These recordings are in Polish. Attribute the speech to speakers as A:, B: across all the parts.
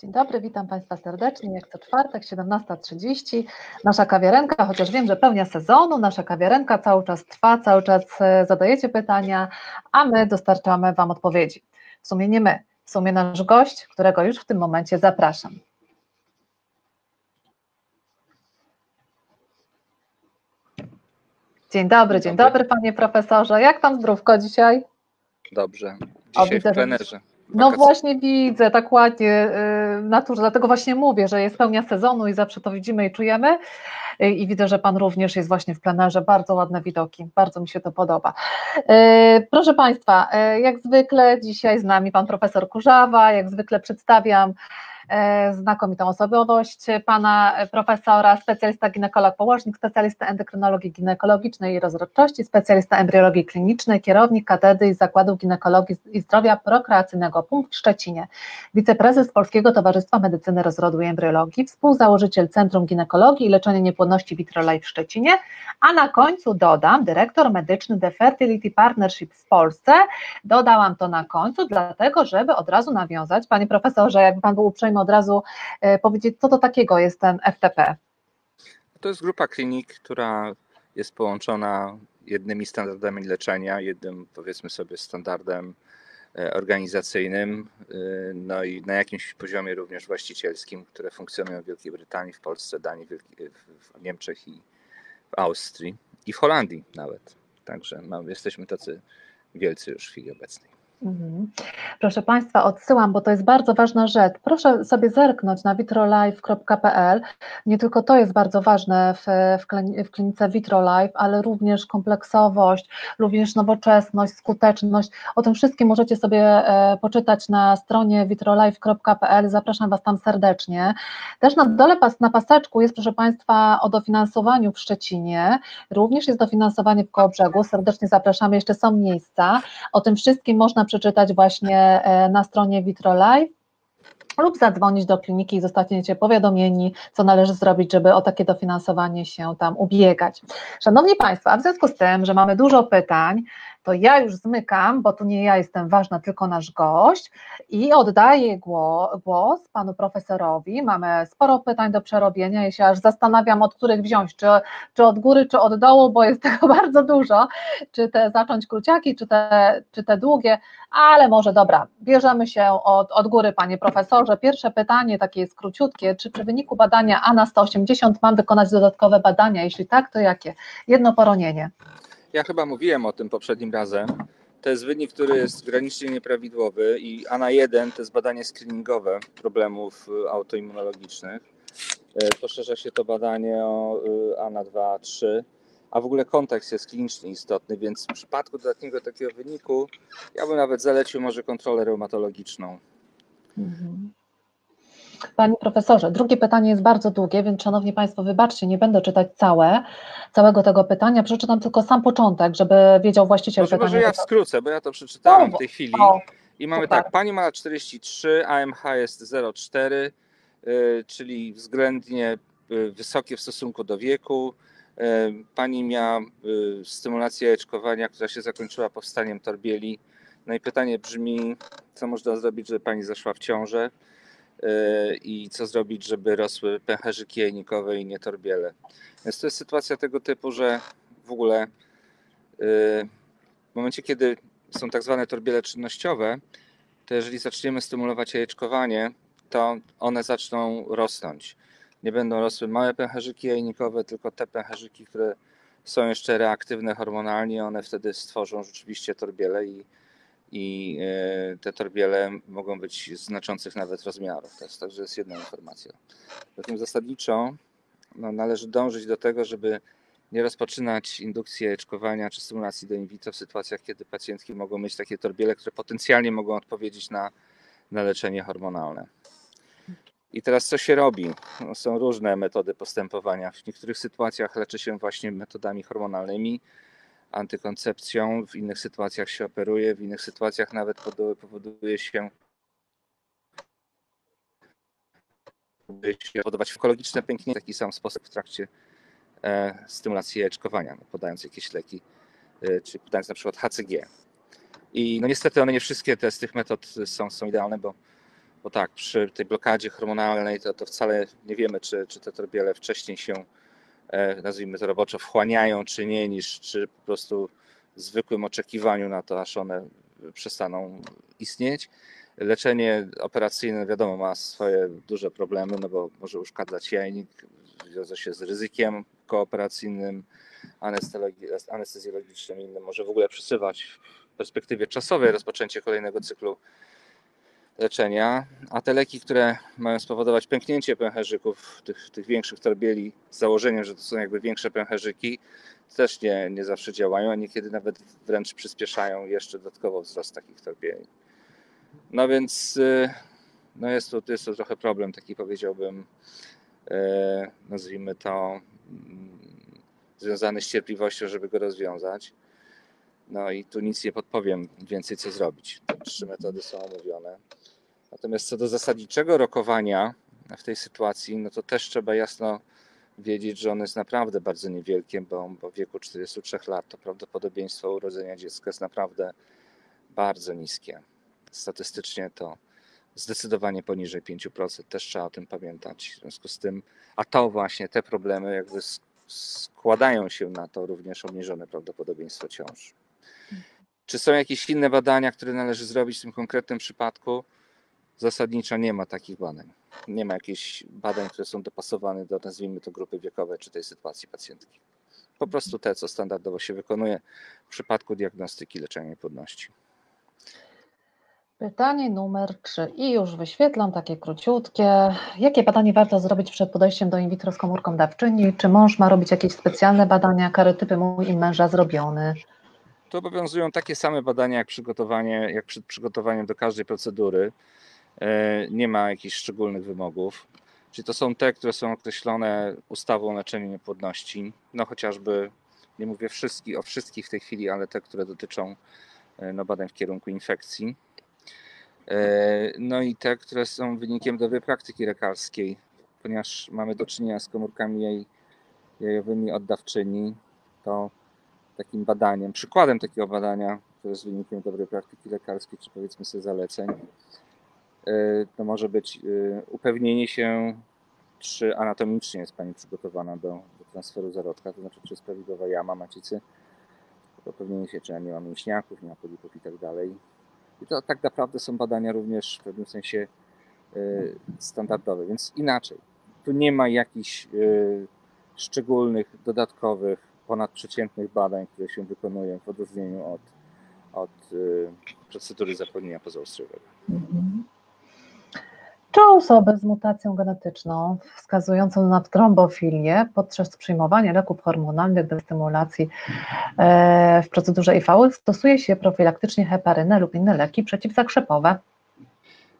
A: Dzień dobry, witam Państwa serdecznie. Jak co czwartek, 17.30. Nasza kawiarenka, chociaż wiem, że pełnia sezonu, nasza kawiarenka cały czas trwa, cały czas e, zadajecie pytania, a my dostarczamy Wam odpowiedzi. W sumie nie my, w sumie nasz gość, którego już w tym momencie zapraszam. Dzień dobry, dzień dobry, panie profesorze. Jak tam zdrówko dzisiaj?
B: Dobrze. Dzisiaj o, w plenerze.
A: No właśnie widzę, tak ładnie w naturze, dlatego właśnie mówię, że jest pełnia sezonu i zawsze to widzimy i czujemy. I widzę, że Pan również jest właśnie w plenerze, bardzo ładne widoki, bardzo mi się to podoba. Proszę Państwa, jak zwykle dzisiaj z nami Pan Profesor Kurzawa, jak zwykle przedstawiam znakomitą osobowość pana profesora, specjalista ginekolog położnik, specjalista endokrynologii ginekologicznej i rozrodczości, specjalista embriologii klinicznej, kierownik katedry i Zakładu Ginekologii i Zdrowia Prokreacyjnego Punkt w Szczecinie, wiceprezes Polskiego Towarzystwa Medycyny Rozrodu i Embriologii, współzałożyciel Centrum Ginekologii i Leczenia Niepłodności Vitrolife w Szczecinie, a na końcu dodam dyrektor medyczny The Fertility Partnership w Polsce. Dodałam to na końcu, dlatego żeby od razu nawiązać, panie profesorze, jakby pan był uprzejmy od razu e, powiedzieć, co to takiego jest ten FTP?
B: To jest grupa klinik, która jest połączona jednymi standardami leczenia, jednym powiedzmy sobie standardem e, organizacyjnym, e, no i na jakimś poziomie również właścicielskim, które funkcjonują w Wielkiej Brytanii, w Polsce, Danii, w Niemczech i w Austrii i w Holandii nawet. Także jesteśmy tacy wielcy już w chwili obecnej. Mhm.
A: Proszę Państwa, odsyłam, bo to jest bardzo ważna rzecz. Proszę sobie zerknąć na vitrolife.pl. Nie tylko to jest bardzo ważne w, w klinice VitroLife, ale również kompleksowość, również nowoczesność, skuteczność. O tym wszystkim możecie sobie e, poczytać na stronie vitrolife.pl. Zapraszam Was tam serdecznie. Też na dole na paseczku jest, proszę Państwa, o dofinansowaniu w Szczecinie. Również jest dofinansowanie w Kołobrzegu. Serdecznie zapraszamy, jeszcze są miejsca. O tym wszystkim można przeczytać właśnie e, na stronie VitroLife lub zadzwonić do kliniki i zostaniecie powiadomieni, co należy zrobić, żeby o takie dofinansowanie się tam ubiegać. Szanowni Państwo, a w związku z tym, że mamy dużo pytań, to ja już zmykam, bo tu nie ja jestem ważna, tylko nasz gość i oddaję głos panu profesorowi. Mamy sporo pytań do przerobienia. Ja się aż zastanawiam, od których wziąć, czy, czy od góry, czy od dołu, bo jest tego bardzo dużo. Czy te zacząć króciaki, czy te, czy te długie, ale może dobra, bierzemy się od, od góry, panie profesorze. Pierwsze pytanie, takie jest króciutkie. Czy przy wyniku badania ANA 180 mam wykonać dodatkowe badania? Jeśli tak, to jakie? Jedno poronienie.
B: Ja chyba mówiłem o tym poprzednim razem. To jest wynik, który jest granicznie nieprawidłowy i ANA 1 to jest badanie screeningowe problemów y, autoimmunologicznych. Y, poszerza się to badanie o y, ANA 2, 3, a w ogóle kontekst jest klinicznie istotny, więc w przypadku dodatniego takiego wyniku ja bym nawet zalecił może kontrolę reumatologiczną. Mhm.
A: Panie profesorze, drugie pytanie jest bardzo długie, więc szanowni Państwo, wybaczcie, nie będę czytać całe, całego tego pytania, przeczytam tylko sam początek, żeby wiedział właściciel
B: może,
A: pytania.
B: Może ja skrócę, bo ja to przeczytałem w tej chwili. O, I mamy super. tak, pani ma 43, AMH jest 0,4, yy, czyli względnie yy, wysokie w stosunku do wieku. Yy, pani miała y, stymulację jajeczkowania, która się zakończyła powstaniem torbieli. No i pytanie brzmi, co można zrobić, żeby pani zaszła w ciążę? I co zrobić, żeby rosły pęcherzyki jajnikowe i nie torbiele. Więc to jest sytuacja tego typu, że w ogóle y, w momencie, kiedy są tak zwane torbiele czynnościowe, to jeżeli zaczniemy stymulować jajeczkowanie, to one zaczną rosnąć. Nie będą rosły małe pęcherzyki jajnikowe, tylko te pęcherzyki, które są jeszcze reaktywne hormonalnie, one wtedy stworzą rzeczywiście torbiele i i e, te torbiele mogą być znaczących nawet rozmiarów. To jest, także jest jedna informacja. Zatem zasadniczo no, należy dążyć do tego, żeby nie rozpoczynać indukcji jajeczkowania czy stymulacji do in vitro w sytuacjach, kiedy pacjentki mogą mieć takie torbiele, które potencjalnie mogą odpowiedzieć na, na leczenie hormonalne. I teraz co się robi? No, są różne metody postępowania. W niektórych sytuacjach leczy się właśnie metodami hormonalnymi, antykoncepcją, w innych sytuacjach się operuje, w innych sytuacjach nawet powoduje się powodować ekologiczne pęknięcie w taki sam sposób w trakcie e, stymulacji jajeczkowania, no, podając jakieś leki, e, czy podając na przykład HCG. I no niestety one nie wszystkie te z tych metod są, są idealne, bo bo tak, przy tej blokadzie hormonalnej to, to wcale nie wiemy, czy, czy te torbiele wcześniej się, nazwijmy to roboczo, wchłaniają, czy nie, niż czy po prostu w zwykłym oczekiwaniu na to, aż one przestaną istnieć. Leczenie operacyjne, wiadomo, ma swoje duże problemy, no bo może uszkadzać jajnik, wiąże się z ryzykiem kooperacyjnym, anestezjologicznym, innym, może w ogóle przesuwać w perspektywie czasowej rozpoczęcie kolejnego cyklu leczenia, a te leki, które mają spowodować pęknięcie pęcherzyków, tych, tych większych torbieli, z założeniem, że to są jakby większe pęcherzyki, też nie, nie zawsze działają, a niekiedy nawet wręcz przyspieszają jeszcze dodatkowo wzrost takich torbieli. No więc y, no jest, to, jest to trochę problem, taki powiedziałbym, y, nazwijmy to, mm, związany z cierpliwością, żeby go rozwiązać. No i tu nic nie podpowiem więcej, co zrobić. Trzy metody są omówione. Natomiast co do zasadniczego rokowania w tej sytuacji, no to też trzeba jasno wiedzieć, że ono jest naprawdę bardzo niewielkie, bo, bo w wieku 43 lat to prawdopodobieństwo urodzenia dziecka jest naprawdę bardzo niskie. Statystycznie to zdecydowanie poniżej 5%. Też trzeba o tym pamiętać. W związku z tym, a to właśnie te problemy jakby składają się na to również obniżone prawdopodobieństwo ciąż. Czy są jakieś inne badania, które należy zrobić w tym konkretnym przypadku? Zasadniczo nie ma takich badań. Nie ma jakichś badań, które są dopasowane do, nazwijmy to, grupy wiekowej czy tej sytuacji pacjentki. Po prostu te, co standardowo się wykonuje w przypadku diagnostyki leczenia niepłodności.
A: Pytanie numer 3 i już wyświetlam takie króciutkie. Jakie badanie warto zrobić przed podejściem do in vitro z komórką dawczyni? Czy mąż ma robić jakieś specjalne badania? Karytypy mój i męża zrobiony.
B: Tu obowiązują takie same badania jak przygotowanie, jak przed przygotowaniem do każdej procedury. E, nie ma jakichś szczególnych wymogów. Czyli to są te, które są określone ustawą o leczeniu niepłodności. No chociażby, nie mówię wszystkich, o wszystkich w tej chwili, ale te, które dotyczą e, no, badań w kierunku infekcji. E, no i te, które są wynikiem dobrej praktyki lekarskiej, ponieważ mamy do czynienia z komórkami jej, jajowymi oddawczyni, to takim badaniem, przykładem takiego badania, które jest wynikiem dobrej praktyki lekarskiej, czy powiedzmy sobie zaleceń, to może być e, upewnienie się, czy anatomicznie jest Pani przygotowana do, do transferu zarodka, to znaczy, czy jest prawidłowa jama macicy, upewnienie się, czy ja nie mam mięśniaków, nie ma polipów i tak dalej. I to tak naprawdę są badania również w pewnym sensie e, standardowe, więc inaczej. Tu nie ma jakichś szczególnych, dodatkowych ponadprzeciętnych badań, które się wykonuje w odróżnieniu od, od y, procedury zapłodnienia pozaustrowego.
A: Czy osoby z mutacją genetyczną wskazującą na trombofilię podczas przyjmowania leków hormonalnych do stymulacji e, w procedurze IV stosuje się profilaktycznie heparynę lub inne leki przeciwzakrzepowe?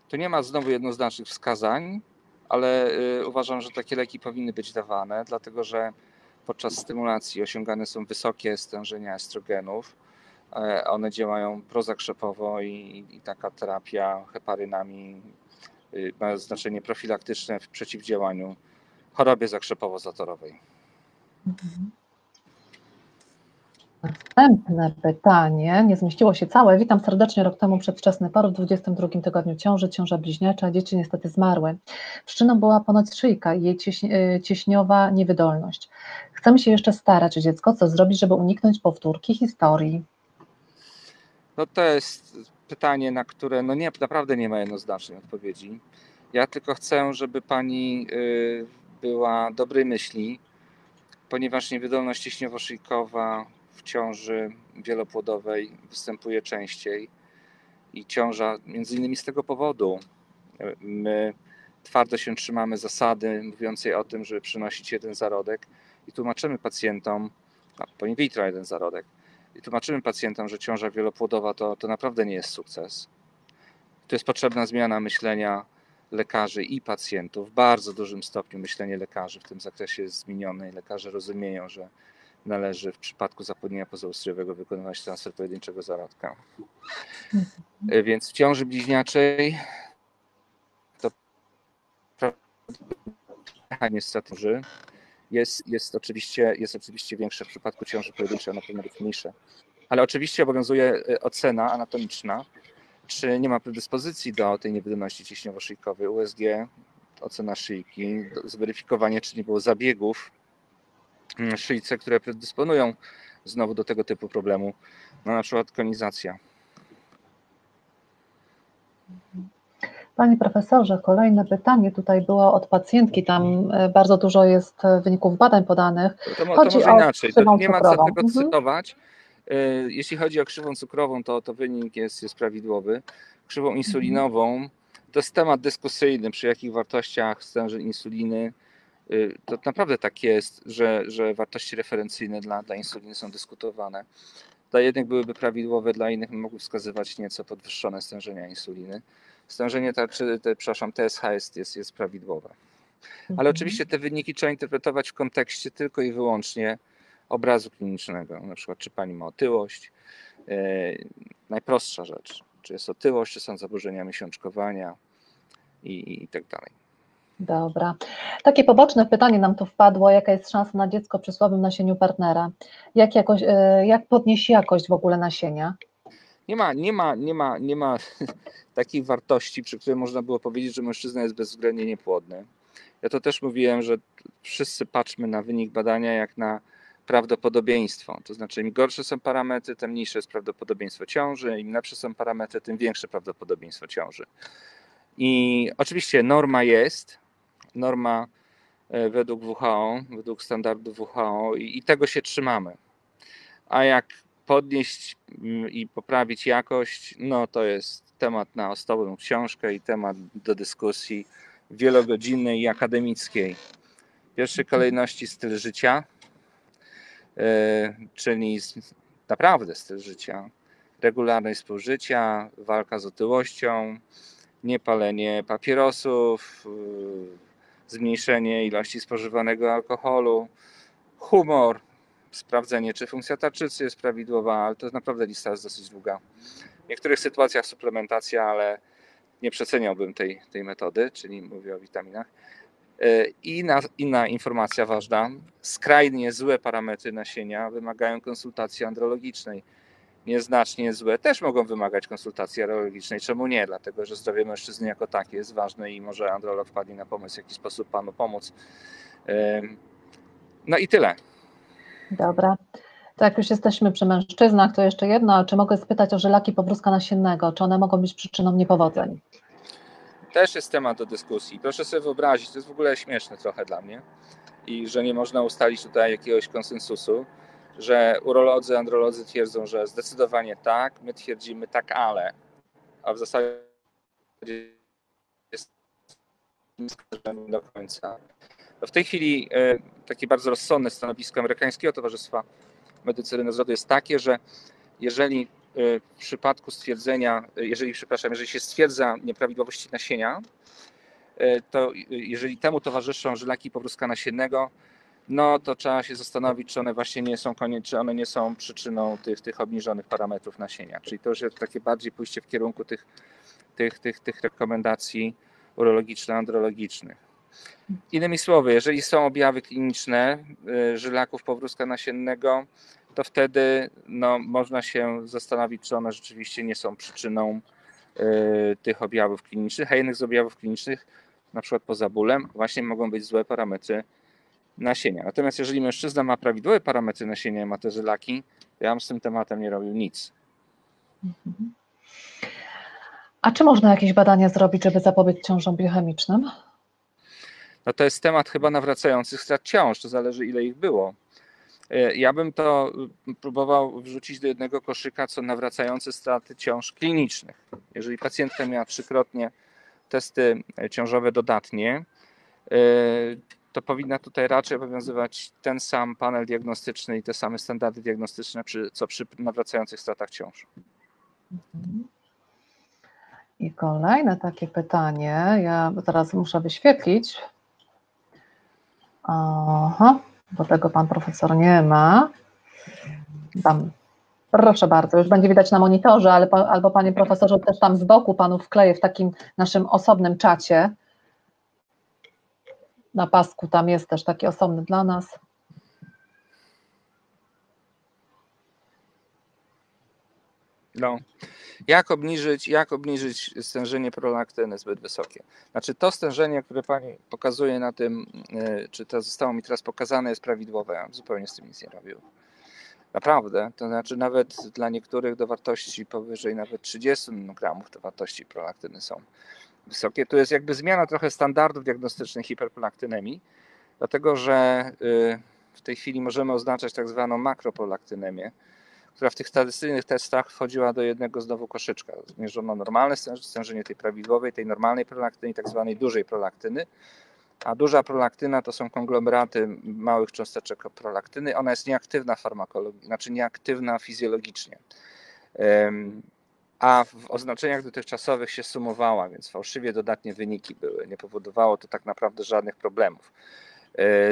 B: To nie ma znowu jednoznacznych wskazań, ale y, uważam, że takie leki powinny być dawane, dlatego że podczas stymulacji osiągane są wysokie stężenia estrogenów. E, one działają prozakrzepowo i, i taka terapia heparynami ma znaczenie profilaktyczne w przeciwdziałaniu chorobie zakrzepowo-zatorowej. Mhm.
A: Następne pytanie, nie zmieściło się całe. Witam serdecznie. Rok temu przedwczesny poród w 22 tygodniu ciąży, ciąża bliźniacza, dzieci niestety zmarły. Przyczyną była ponoć szyjka i jej y, cieśniowa niewydolność. Chcemy się jeszcze starać o dziecko. Co zrobić, żeby uniknąć powtórki historii?
B: No to jest pytanie, na które no nie, naprawdę nie ma jednoznacznej odpowiedzi. Ja tylko chcę, żeby pani y, była dobrej myśli, ponieważ niewydolność cieśniowo-szyjkowa w ciąży wielopłodowej występuje częściej i ciąża między innymi z tego powodu. My twardo się trzymamy zasady mówiącej o tym, żeby przynosić jeden zarodek i tłumaczymy pacjentom, no, po in vitro jeden zarodek, i tłumaczymy pacjentom, że ciąża wielopłodowa to, to naprawdę nie jest sukces. Tu jest potrzebna zmiana myślenia lekarzy i pacjentów. W bardzo dużym stopniu myślenie lekarzy w tym zakresie jest zmienione i lekarze rozumieją, że należy w przypadku zapłodnienia pozaustrojowego wykonywać transfer pojedynczego zarodka. Mhm. Więc w ciąży bliźniaczej to niestety jest, jest, oczywiście, jest oczywiście większe w przypadku ciąży pojedynczej, ona powinna być mniejsza. Ale oczywiście obowiązuje e, ocena anatomiczna czy nie ma predyspozycji do tej niewydolności ciśniowo-szyjkowej. USG, ocena szyjki, zweryfikowanie, czy nie było zabiegów szyjce, które predysponują znowu do tego typu problemu, no na przykład konizacja.
A: Panie profesorze, kolejne pytanie tutaj było od pacjentki. Tam e, bardzo dużo jest e, wyników badań podanych.
B: To, to, może inaczej. To nie ma co tego mhm. cytować. E, jeśli chodzi o krzywą cukrową, to, to wynik jest, jest prawidłowy. Krzywą insulinową to jest temat dyskusyjny, przy jakich wartościach stężeń insuliny. To naprawdę tak jest, że, że wartości referencyjne dla, dla insuliny są dyskutowane. Dla jednych byłyby prawidłowe, dla innych mogły wskazywać nieco podwyższone stężenia insuliny stężenie, te, czy, te, przepraszam, TSH jest, jest, jest prawidłowe. Ale mhm. oczywiście te wyniki trzeba interpretować w kontekście tylko i wyłącznie obrazu klinicznego. Na przykład, czy pani ma otyłość. E, najprostsza rzecz, czy jest otyłość, czy są zaburzenia miesiączkowania i, i tak dalej.
A: Dobra. Takie poboczne pytanie nam tu wpadło, jaka jest szansa na dziecko przy słabym nasieniu partnera? Jak, jakoś, e, jak podnieść jakość w ogóle nasienia?
B: Nie ma, nie ma, nie ma, nie ma takiej wartości, przy której można było powiedzieć, że mężczyzna jest bezwzględnie niepłodny. Ja to też mówiłem, że wszyscy patrzmy na wynik badania jak na prawdopodobieństwo. To znaczy, im gorsze są parametry, tym mniejsze jest prawdopodobieństwo ciąży, im lepsze są parametry, tym większe prawdopodobieństwo ciąży. I oczywiście norma jest, norma e, według WHO, według standardu WHO i, i tego się trzymamy. A jak podnieść mm, i poprawić jakość, no to jest temat na osobną książkę i temat do dyskusji wielogodzinnej i akademickiej. W pierwszej kolejności styl życia, e, czyli naprawdę styl życia, regularność spożycia, walka z otyłością, niepalenie papierosów, e, zmniejszenie ilości spożywanego alkoholu, humor, sprawdzenie, czy funkcja tarczycy jest prawidłowa, ale to naprawdę lista jest dosyć długa. W niektórych sytuacjach suplementacja, ale nie przeceniałbym tej, tej metody, czyli mówię o witaminach. E, I inna, inna informacja ważna, skrajnie złe parametry nasienia wymagają konsultacji andrologicznej. Nieznacznie złe też mogą wymagać konsultacji andrologicznej. Czemu nie? Dlatego, że zdrowie mężczyzny jako takie jest ważne i może androlog wpadnie na pomysł, w jaki sposób panu pomóc. No i tyle.
A: Dobra. To jak już jesteśmy przy mężczyznach, to jeszcze jedno, czy mogę spytać o żylaki powrózka nasiennego, czy one mogą być przyczyną niepowodzeń?
B: Też jest temat do dyskusji. Proszę sobie wyobrazić, to jest w ogóle śmieszne trochę dla mnie i że nie można ustalić tutaj jakiegoś konsensusu, że urolodzy, androlodzy twierdzą, że zdecydowanie tak, my twierdzimy tak, ale, a w zasadzie jest do końca. W tej chwili e, takie bardzo rozsądne stanowisko amerykańskiego Towarzystwa Medycyny Narodowej jest takie, że jeżeli e, w przypadku stwierdzenia, e, jeżeli, przepraszam, jeżeli się stwierdza nieprawidłowości nasienia, to jeżeli temu towarzyszą żylaki powrózka nasiennego, no to trzeba się zastanowić, czy one właśnie nie są czy one nie są przyczyną tych, tych obniżonych parametrów nasienia. Czyli to już jest takie bardziej pójście w kierunku tych, tych, tych, tych rekomendacji urologiczno-andrologicznych. Innymi słowy, jeżeli są objawy kliniczne y, żylaków powrózka nasiennego, to wtedy no, można się zastanowić, czy one rzeczywiście nie są przyczyną y, tych objawów klinicznych, a jednych z objawów klinicznych, na przykład poza bólem, właśnie mogą być złe parametry nasienia. Natomiast jeżeli mężczyzna ma prawidłowe parametry nasienia i ma te żylaki, to ja bym z tym tematem nie robił nic.
A: A czy można jakieś badania zrobić, żeby zapobiec ciążom biochemicznym?
B: No to jest temat chyba nawracających strat ciąż, to zależy ile ich było. E, ja bym to próbował wrzucić do jednego koszyka, co nawracające straty ciąż klinicznych. Jeżeli pacjentka miała trzykrotnie testy ciążowe dodatnie, e, to powinna tutaj raczej obowiązywać ten sam panel diagnostyczny i te same standardy diagnostyczne, co przy nawracających stratach ciąż.
A: I kolejne takie pytanie, ja teraz muszę wyświetlić, Aha, bo tego pan profesor nie ma. Tam. Proszę bardzo, już będzie widać na monitorze, ale, albo panie profesorze też tam z boku panu wkleję w takim naszym osobnym czacie. Na pasku tam jest też taki osobny dla nas.
B: No. Jak obniżyć, jak obniżyć stężenie prolaktyny zbyt wysokie? Znaczy to stężenie, które Pani pokazuje na tym, e, czy to zostało mi teraz pokazane, jest prawidłowe. Ja zupełnie z tym nic nie robił. Naprawdę, to znaczy nawet dla niektórych do wartości powyżej nawet 30 nanogramów te wartości prolaktyny są wysokie. Tu jest jakby zmiana trochę standardów diagnostycznych hiperprolaktynemii, dlatego że y, w tej chwili możemy oznaczać tak zwaną makroprolaktynemię, która w tych tradycyjnych testach wchodziła do jednego znowu koszyczka. Zmierzono normalne stężenie tej prawidłowej, tej normalnej prolaktyny, tak zwanej dużej prolaktyny, a duża prolaktyna to są konglomeraty małych cząsteczek prolaktyny. Ona jest nieaktywna farmakologicznie, znaczy nieaktywna fizjologicznie. A w oznaczeniach dotychczasowych się sumowała, więc fałszywie dodatnie wyniki były. Nie powodowało to tak naprawdę żadnych problemów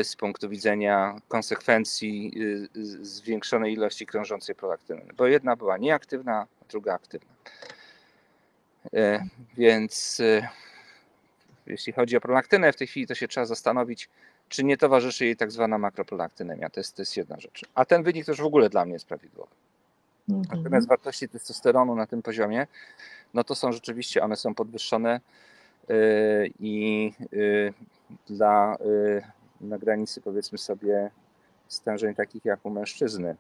B: z punktu widzenia konsekwencji e, zwiększonej ilości krążącej prolaktyny, bo jedna była nieaktywna, a druga aktywna. E, więc jeśli chodzi o prolaktynę, w tej chwili to się trzeba zastanowić, czy nie towarzyszy jej tak zwana makroprolaktynemia. To jest, to jest jedna rzecz. A ten wynik też w ogóle dla mnie jest prawidłowy. Mhm. Natomiast wartości testosteronu na tym poziomie, no to są rzeczywiście, one są podwyższone i dla na granicy powiedzmy sobie stężeń takich jak u mężczyzny.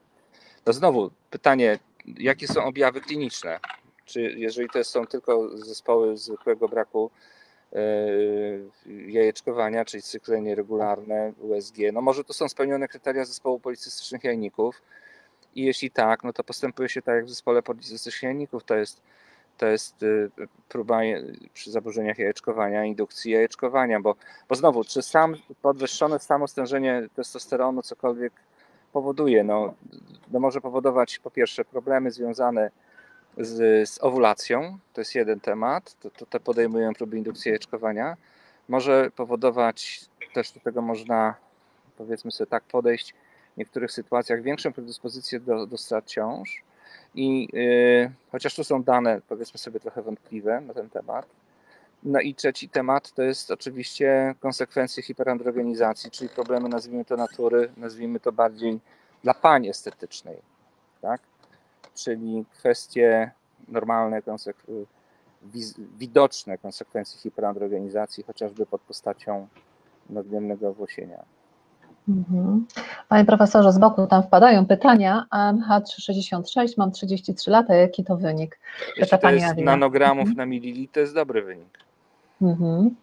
B: To znowu pytanie, jakie są objawy kliniczne? Czy jeżeli to są tylko zespoły zwykłego braku jajeczkowania, czyli cykle nieregularne, USG. No może to są spełnione kryteria zespołu policystycznych jajników i jeśli tak, no to postępuje się tak jak w zespole policystycznych jajników, to jest, to jest y, próba przy zaburzeniach jajeczkowania, indukcji jajeczkowania, bo, bo znowu, czy sam podwyższone samo stężenie testosteronu cokolwiek powoduje? No, no może powodować po pierwsze problemy związane z, z owulacją, to jest jeden temat, to, to te podejmują próby indukcji jajeczkowania. Może powodować, też do tego można powiedzmy sobie tak podejść, w niektórych sytuacjach większą predyspozycję do, do strat ciąż. I yy, chociaż tu są dane, powiedzmy sobie, trochę wątpliwe na ten temat. No i trzeci temat to jest oczywiście konsekwencje hiperandrogenizacji, czyli problemy, nazwijmy to natury, nazwijmy to bardziej dla pań estetycznej. Tak? czyli kwestie normalne, widoczne konsekwencje hiperandrogenizacji, chociażby pod postacią nadmiernego owłosienia.
A: Mhm. Panie profesorze, z boku tam wpadają pytania. AMH366, mam 33 lata, jaki to wynik?
B: Jeśli to jest nanogramów mhm. na mililitr, to jest dobry wynik.
A: Mhm.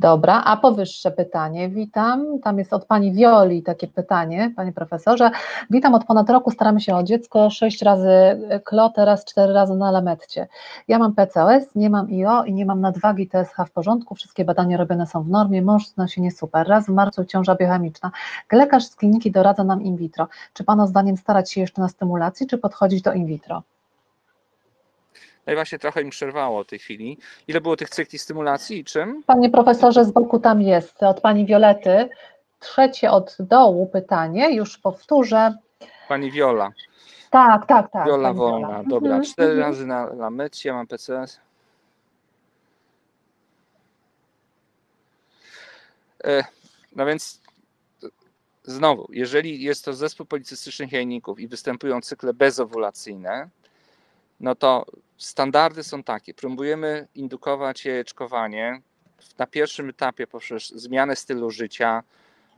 A: Dobra, a powyższe pytanie, witam. Tam jest od pani Wioli takie pytanie, panie profesorze. Witam od ponad roku, staramy się o dziecko, sześć razy klo, teraz cztery razy na lametcie. Ja mam PCOS, nie mam IO i nie mam nadwagi TSH w porządku, wszystkie badania robione są w normie, mąż znosi nie super. Raz w marcu ciąża biochemiczna. Lekarz z kliniki doradza nam in vitro. Czy pana zdaniem starać się jeszcze na stymulacji, czy podchodzić do in vitro?
B: No i właśnie trochę im przerwało w tej chwili. Ile było tych cykli stymulacji i czym?
A: Panie profesorze, z boku tam jest od pani Wiolety. Trzecie od dołu pytanie, już powtórzę.
B: Pani Wiola.
A: Tak, tak, tak.
B: Wiola Wolna, Wiola. dobra. Mhm, Cztery mhm. razy na, na mycie, mam PCS. E, no więc znowu, jeżeli jest to zespół policystycznych jajników i występują cykle bezowulacyjne, no to standardy są takie. Próbujemy indukować jajeczkowanie na pierwszym etapie poprzez zmianę stylu życia,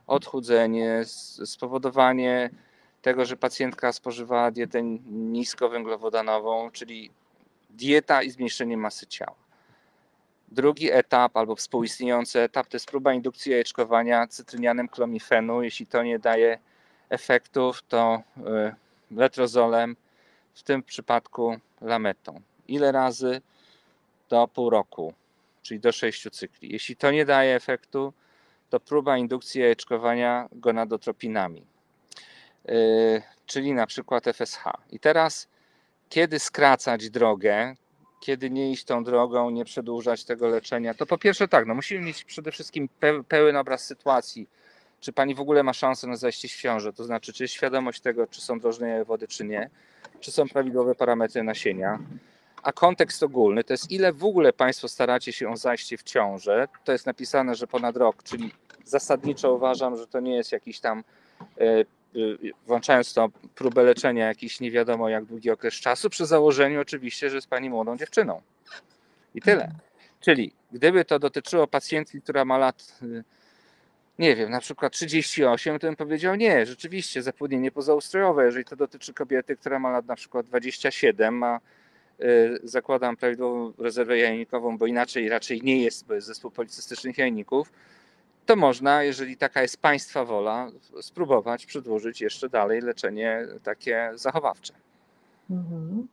B: odchudzenie, spowodowanie tego, że pacjentka spożywała dietę niskowęglowodanową, czyli dieta i zmniejszenie masy ciała. Drugi etap albo współistniejący etap to jest próba indukcji jajeczkowania cytrynianem klomifenu. Jeśli to nie daje efektów, to y, letrozolem, w tym przypadku lametą. Ile razy? Do pół roku, czyli do sześciu cykli. Jeśli to nie daje efektu, to próba indukcji jajeczkowania gonadotropinami, yy, czyli na przykład FSH. I teraz, kiedy skracać drogę, kiedy nie iść tą drogą, nie przedłużać tego leczenia, to po pierwsze tak, no musimy mieć przede wszystkim pełen obraz sytuacji, czy pani w ogóle ma szansę na zajście w ciążę, to znaczy, czy jest świadomość tego, czy są drożne wody, czy nie, czy są prawidłowe parametry nasienia. A kontekst ogólny to jest, ile w ogóle Państwo staracie się o zajście w ciążę. To jest napisane, że ponad rok, czyli zasadniczo uważam, że to nie jest jakiś tam e, włączając to próbę leczenia jakiś nie wiadomo jak długi okres czasu, przy założeniu oczywiście, że jest pani młodą dziewczyną. I tyle. Czyli gdyby to dotyczyło pacjentki, która ma lat, nie wiem, na przykład 38, to bym powiedział nie, rzeczywiście zapłodnienie pozaustrojowe. Jeżeli to dotyczy kobiety, która ma lat na przykład 27, ma zakładam prawidłową rezerwę jajnikową, bo inaczej raczej nie jest, bo jest zespół policystycznych jajników, to można, jeżeli taka jest Państwa wola, spróbować przedłużyć jeszcze dalej leczenie takie zachowawcze.
A: Mhm.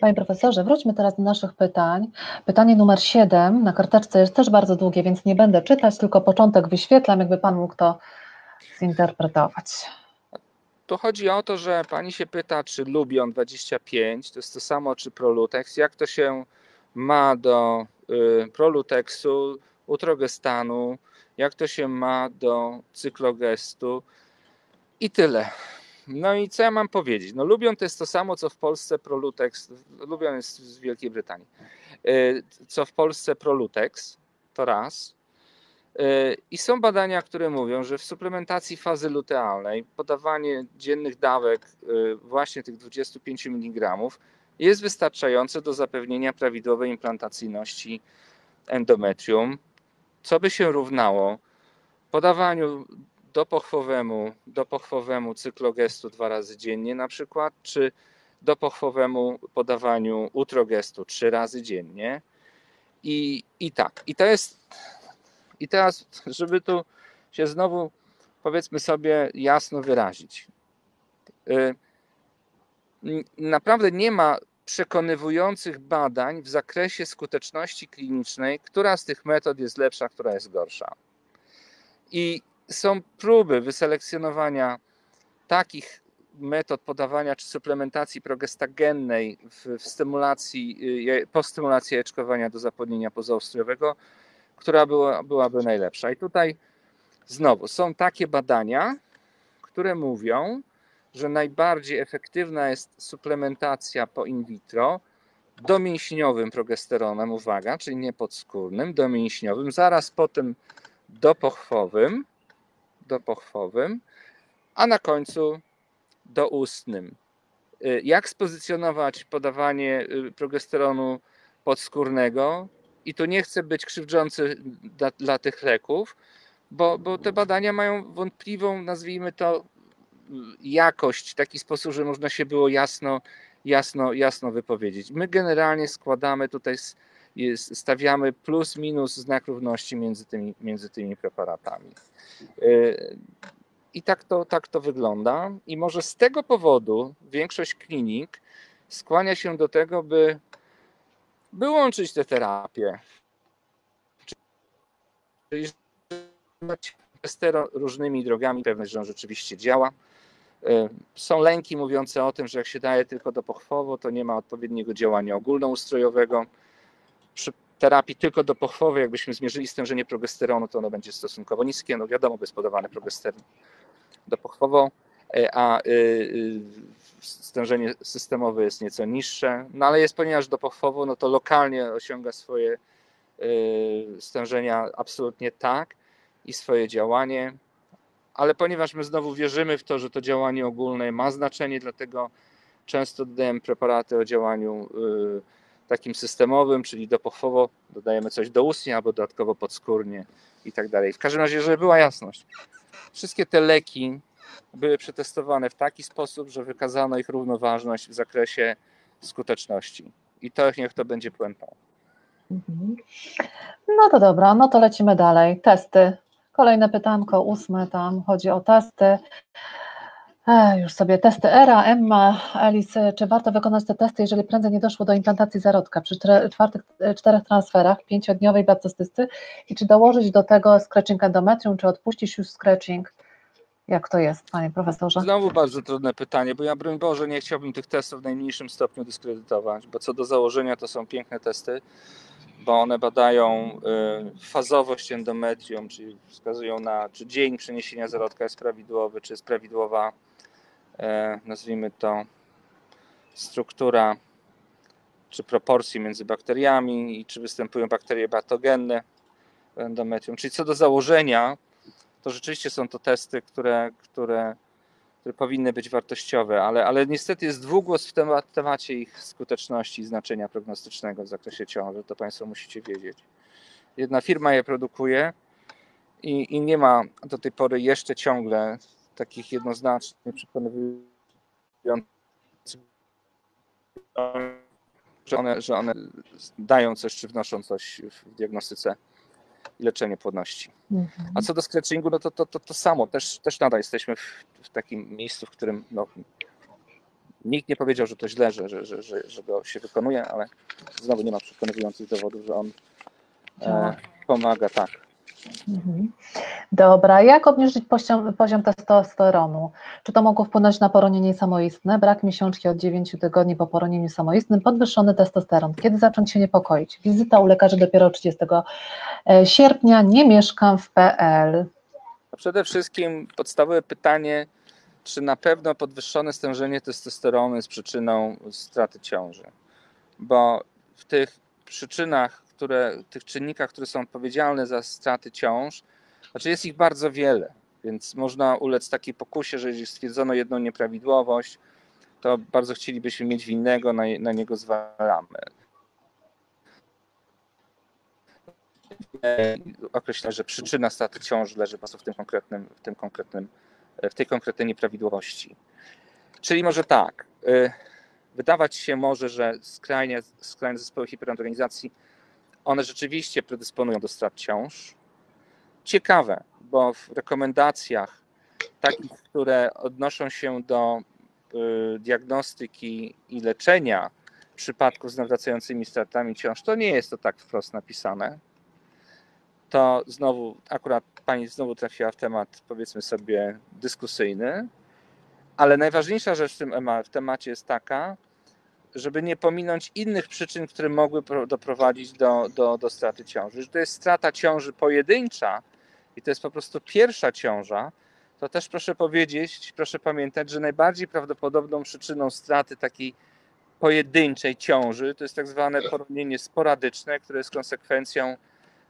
A: Panie profesorze, wróćmy teraz do naszych pytań. Pytanie numer 7 na karteczce jest też bardzo długie, więc nie będę czytać, tylko początek wyświetlam, jakby Pan mógł to zinterpretować.
B: Tu chodzi o to, że pani się pyta, czy Lubion 25 to jest to samo, czy Prolutex. Jak to się ma do y, Prolutexu, utrogestanu, jak to się ma do cyklogestu i tyle. No i co ja mam powiedzieć? No Lubion to jest to samo, co w Polsce Prolutex, Lubion jest z Wielkiej Brytanii, y, co w Polsce Prolutex, to raz. Y, I są badania, które mówią, że w suplementacji fazy lutealnej podawanie dziennych dawek y, właśnie tych 25 mg jest wystarczające do zapewnienia prawidłowej implantacyjności endometrium, co by się równało podawaniu dopochwowemu, dopochwowemu cyklogestu dwa razy dziennie na przykład, czy dopochwowemu podawaniu utrogestu trzy razy dziennie. I, I tak, i to jest, i teraz, żeby tu się znowu, powiedzmy sobie, jasno wyrazić. Y, naprawdę nie ma przekonywujących badań w zakresie skuteczności klinicznej, która z tych metod jest lepsza, która jest gorsza. I są próby wyselekcjonowania takich metod podawania czy suplementacji progestagennej w, w stymulacji, y, po stymulacji jajeczkowania do zapłodnienia pozaustrojowego, która była, byłaby najlepsza. I tutaj znowu są takie badania, które mówią, że najbardziej efektywna jest suplementacja po in vitro domięśniowym progesteronem, uwaga, czyli nie podskórnym, domięśniowym, zaraz potem dopochwowym, dopochwowym, a na końcu doustnym. Y, jak spozycjonować podawanie y, progesteronu podskórnego? I tu nie chcę być krzywdzący dla, dla tych leków, bo, bo te badania mają wątpliwą, nazwijmy to, jakość w taki sposób, że można się było jasno, jasno, jasno wypowiedzieć. My generalnie składamy tutaj, stawiamy plus minus znak równości między tymi, między tymi preparatami. Y, I tak to, tak to wygląda. I może z tego powodu większość klinik skłania się do tego, by, by łączyć te terapie. Czyli różnymi drogami, pewność, że on rzeczywiście działa. Y, są lęki mówiące o tym, że jak się daje tylko do pochwowo, to nie ma odpowiedniego działania ogólnoustrojowego. Przy terapii tylko do pochwowy, jakbyśmy zmierzyli stężenie progesteronu, to ono będzie stosunkowo niskie. No wiadomo, jest podawany progesteron do pochwowo, y, a y, stężenie systemowe jest nieco niższe. No ale jest, ponieważ do pochwowo, no to lokalnie osiąga swoje stężenia absolutnie tak i swoje działanie ale ponieważ my znowu wierzymy w to, że to działanie ogólne ma znaczenie, dlatego często dodajemy preparaty o działaniu y, takim systemowym, czyli dopochwowo dodajemy coś do ustnie albo dodatkowo podskórnie i tak dalej. W każdym razie, żeby była jasność, wszystkie te leki były przetestowane w taki sposób, że wykazano ich równoważność w zakresie skuteczności. I to niech to będzie puentą.
A: Mhm. No to dobra, no to lecimy dalej. Testy Kolejne pytanko, ósme, tam chodzi o testy. Już sobie testy ERA, Emma, Alice, czy warto wykonać te testy, jeżeli prędzej nie doszło do implantacji zarodka przy czwartych, e, czterech transferach pięciodniowej baptystysty i czy dołożyć do tego scratching endometrium, czy odpuścić już scratching? Jak to jest, panie profesorze?
B: Znowu bardzo trudne pytanie, bo ja broń Boże nie chciałbym tych testów w najmniejszym stopniu dyskredytować, bo co do założenia to są piękne testy bo one badają y, fazowość endometrium, czyli wskazują na, czy dzień przeniesienia zarodka jest prawidłowy, czy jest prawidłowa, nazwijmy to, struktura czy proporcje między bakteriami i czy występują bakterie patogenne w endometrium. Czyli co do założenia, to rzeczywiście są to testy, które, które które powinny być wartościowe, ale, ale niestety jest dwugłos w temacie ich skuteczności i znaczenia prognostycznego w zakresie ciąży. To Państwo musicie wiedzieć. Jedna firma je produkuje i, i nie ma do tej pory jeszcze ciągle takich jednoznacznie przekonywujących, że one, że one dają coś czy wnoszą coś w diagnostyce i leczenie płodności. Mhm. A co do scratchingu, no to, to, to, to samo, też, też nadal jesteśmy w, w takim miejscu, w którym no, nikt nie powiedział, że to źle, że, że, że, że, że go się wykonuje, ale znowu nie ma przekonujących dowodów, że on e, pomaga tak.
A: Mhm. Dobra, jak obniżyć poziom, poziom, testosteronu? Czy to mogło wpłynąć na poronienie samoistne? Brak miesiączki od 9 tygodni po poronieniu samoistnym, podwyższony testosteron. Kiedy zacząć się niepokoić? Wizyta u lekarzy dopiero 30 e, sierpnia. Nie mieszkam w PL.
B: Przede wszystkim podstawowe pytanie, czy na pewno podwyższone stężenie testosteronu jest przyczyną straty ciąży? Bo w tych przyczynach które, tych czynnikach, które są odpowiedzialne za straty ciąż, znaczy jest ich bardzo wiele, więc można ulec takiej pokusie, że jeżeli stwierdzono jedną nieprawidłowość, to bardzo chcielibyśmy mieć winnego, na, na niego zwalamy. Określa, że przyczyna straty ciąży leży w tym konkretnym, w tym konkretnym, w tej konkretnej nieprawidłowości. Czyli może tak, y, wydawać się może, że skrajnie, skrajne zespoły hiperandrogenizacji one rzeczywiście predysponują do strat ciąż. Ciekawe, bo w rekomendacjach takich, które odnoszą się do y, diagnostyki i leczenia przypadków z nawracającymi stratami ciąż, to nie jest to tak wprost napisane. To znowu, akurat pani znowu trafiła w temat, powiedzmy sobie, dyskusyjny, ale najważniejsza rzecz w tym w temacie jest taka, żeby nie pominąć innych przyczyn, które mogły doprowadzić do, do, do straty ciąży. Że to jest strata ciąży pojedyncza i to jest po prostu pierwsza ciąża, to też proszę powiedzieć, proszę pamiętać, że najbardziej prawdopodobną przyczyną straty takiej pojedynczej ciąży to jest tak zwane poronienie sporadyczne, które jest konsekwencją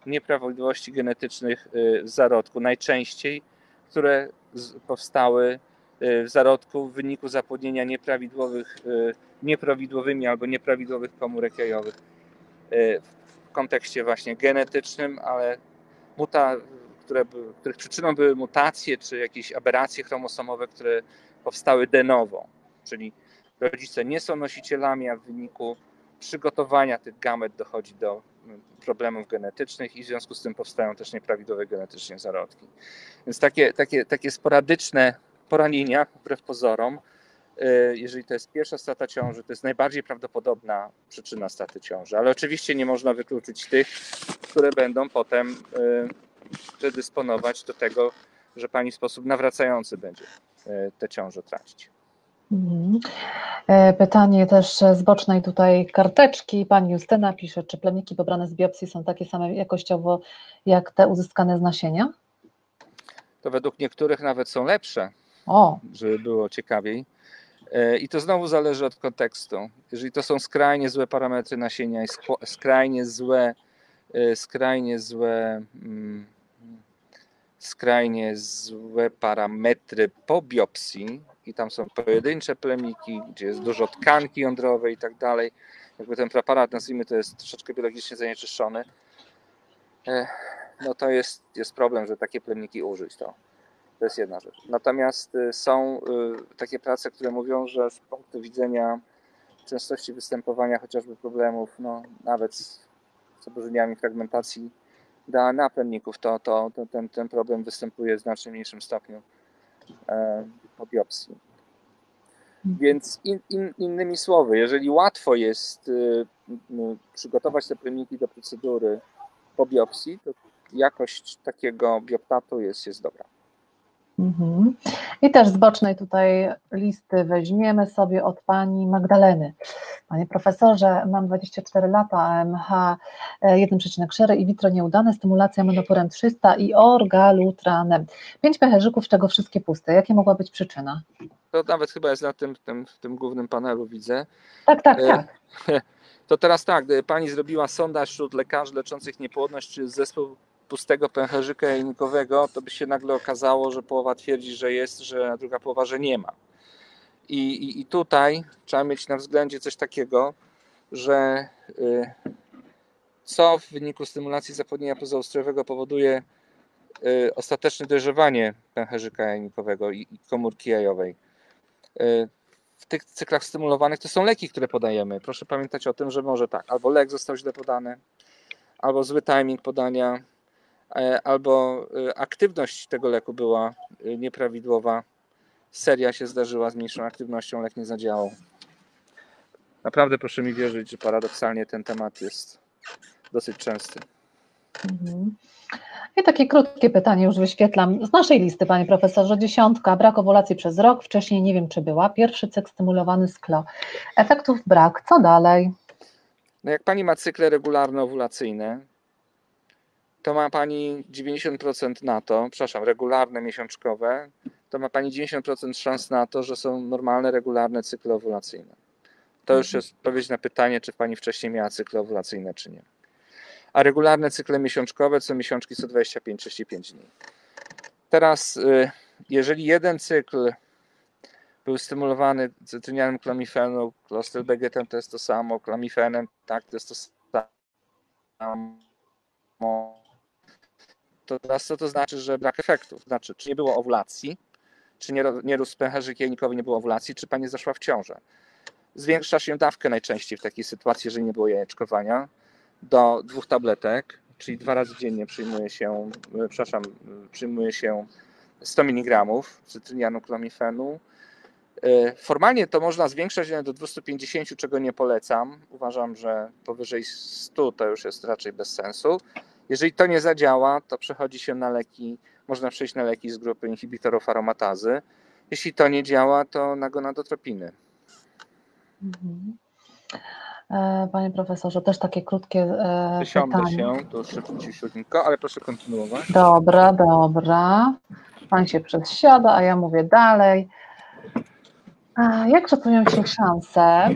B: nieprawidłowości genetycznych y, w zarodku, najczęściej, które powstały y, w zarodku w wyniku zapłodnienia nieprawidłowych y, nieprawidłowymi albo nieprawidłowych komórek jajowych e, w kontekście właśnie genetycznym, ale muta, które, których przyczyną były mutacje czy jakieś aberracje chromosomowe, które powstały de novo, czyli rodzice nie są nosicielami, a w wyniku przygotowania tych gamet dochodzi do problemów genetycznych i w związku z tym powstają też nieprawidłowe genetycznie zarodki. Więc takie, takie, takie sporadyczne poranienia, wbrew pozorom, E, jeżeli to jest pierwsza strata ciąży, to jest najbardziej prawdopodobna przyczyna straty ciąży. Ale oczywiście nie można wykluczyć tych, które będą potem e, predysponować do tego, że pani w sposób nawracający będzie e, te ciąże tracić.
A: Mhm. Pytanie też z bocznej tutaj karteczki. Pani Justyna pisze, czy plemniki pobrane z biopsji są takie same jakościowo jak te uzyskane z nasienia?
B: To według niektórych nawet są lepsze, o. żeby było ciekawiej. E, I to znowu zależy od kontekstu. Jeżeli to są skrajnie złe parametry nasienia i skrajnie złe, e, skrajnie złe, mm, skrajnie złe parametry po biopsji, i tam są pojedyncze plemiki, gdzie jest dużo tkanki jądrowej i tak dalej, jakby ten preparat, nazwijmy to, jest troszeczkę biologicznie zanieczyszczony, e, no to jest, jest problem, że takie plemniki użyć. To to jest jedna rzecz. Natomiast y, są y, takie prace, które mówią, że z punktu widzenia częstości występowania chociażby problemów, no, nawet z zaburzeniami fragmentacji DNA plemników, to, to, to ten, ten problem występuje w znacznie mniejszym stopniu e, po biopsji. Więc in, in, innymi słowy, jeżeli łatwo jest y, przygotować te plemniki do procedury po biopsji, to jakość takiego bioptatu jest, jest dobra.
A: Mhm. I też z bocznej tutaj listy weźmiemy sobie od pani Magdaleny. Panie profesorze, mam 24 lata, AMH 1,4 e, i vitro nieudane, stymulacja menoporem 300 i orgalutranem. Pięć pęcherzyków, z czego wszystkie puste. Jakie mogła być przyczyna?
B: To nawet chyba jest na tym, tym, tym głównym panelu, widzę.
A: Tak, tak, e, tak.
B: To teraz tak, pani zrobiła sondaż wśród lekarzy leczących niepłodność, czy zespół pustego pęcherzyka jajnikowego, to by się nagle okazało, że połowa twierdzi, że jest, że a druga połowa, że nie ma. I, i, i tutaj trzeba mieć na względzie coś takiego, że y, co w wyniku stymulacji zapłodnienia pozaustrojowego powoduje y, ostateczne dojrzewanie pęcherzyka jajnikowego i, i komórki jajowej. Y, w tych cyklach stymulowanych to są leki, które podajemy. Proszę pamiętać o tym, że może tak, albo lek został źle podany, albo zły timing podania, albo e, aktywność tego leku była e, nieprawidłowa. Seria się zdarzyła z mniejszą aktywnością, lek nie zadziałał. Naprawdę proszę mi wierzyć, że paradoksalnie ten temat jest dosyć częsty.
A: Mhm. I takie krótkie pytanie już wyświetlam z naszej listy, panie profesorze. Dziesiątka, brak owulacji przez rok, wcześniej nie wiem czy była, pierwszy cykl stymulowany sklo. Efektów brak, co dalej?
B: No jak pani ma cykle regularne owulacyjne, to ma pani 90% na to, przepraszam, regularne miesiączkowe, to ma pani 90% szans na to, że są normalne, regularne cykle owulacyjne. To już mhm. jest odpowiedź na pytanie, czy pani wcześniej miała cykle owulacyjne, czy nie a regularne cykle miesiączkowe co miesiączki co 25-35 dni. Teraz, y, jeżeli jeden cykl był stymulowany cytrynianem klamifenu, klostelbegetem to jest to samo, klamifenem, tak, to jest to samo, to teraz co to znaczy, że brak efektów? Znaczy, czy nie było owulacji, czy nie, nie rósł pęcherzyk jajnikowy, nie było owulacji, czy pani zaszła w ciążę. Zwiększa się dawkę najczęściej w takiej sytuacji, jeżeli nie było jajeczkowania do dwóch tabletek, czyli dwa razy dziennie przyjmuje się, e, przepraszam, przyjmuje się 100 mg cytrynianu klomifenu. E, formalnie to można zwiększać do 250, czego nie polecam. Uważam, że powyżej 100 to już jest raczej bez sensu. Jeżeli to nie zadziała, to przechodzi się na leki, można przejść na leki z grupy inhibitorów aromatazy. Jeśli to nie działa, to na gonadotropiny. Mhm.
A: E, panie profesorze, też takie krótkie e,
B: Wysiądę pytanie. się, to szybciutko, ale proszę kontynuować.
A: Dobra, dobra. Pan się przesiada, a ja mówię dalej. Jak szacują się szanse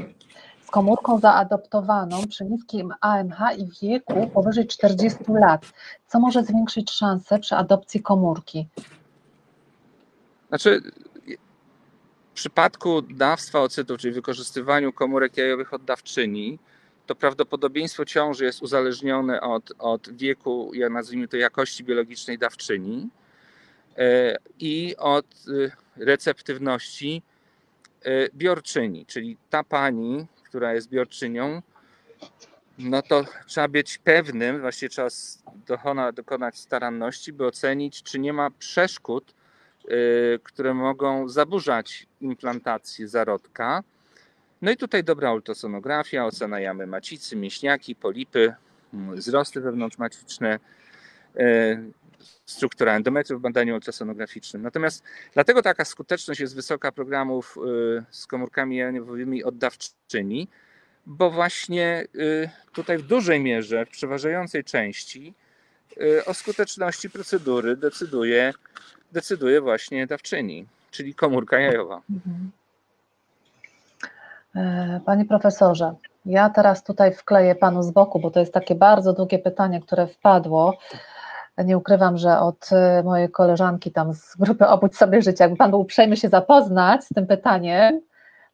A: z komórką zaadoptowaną przy niskim AMH i wieku powyżej 40 lat? Co może zwiększyć szanse przy adopcji komórki?
B: Znaczy, przypadku dawstwa ocytów, czyli wykorzystywaniu komórek jajowych od dawczyni, to prawdopodobieństwo ciąży jest uzależnione od, od wieku, ja nazwijmy to jakości biologicznej dawczyni e, i od e, receptywności e, biorczyni, czyli ta pani, która jest biorczynią, no to trzeba być pewnym, właściwie trzeba dokonać staranności, by ocenić, czy nie ma przeszkód Y, które mogą zaburzać implantację zarodka. No i tutaj dobra ultrasonografia, ocena jamy macicy, mięśniaki, polipy, mm, wzrosty wewnątrzmaciczne, y, struktura endometrium w badaniu ultrasonograficznym. Natomiast dlatego taka skuteczność jest wysoka programów y, z komórkami jajowymi oddawczyni, bo właśnie tutaj w dużej mierze, w przeważającej części o skuteczności procedury decyduje decyduje właśnie dawczyni, czyli komórka jajowa. Mhm.
A: E, panie profesorze, ja teraz tutaj wkleję panu z boku, bo to jest takie bardzo długie pytanie, które wpadło. Nie ukrywam, że od e, mojej koleżanki tam z grupy Obudź sobie życie, jakby pan był uprzejmy się zapoznać z tym pytaniem,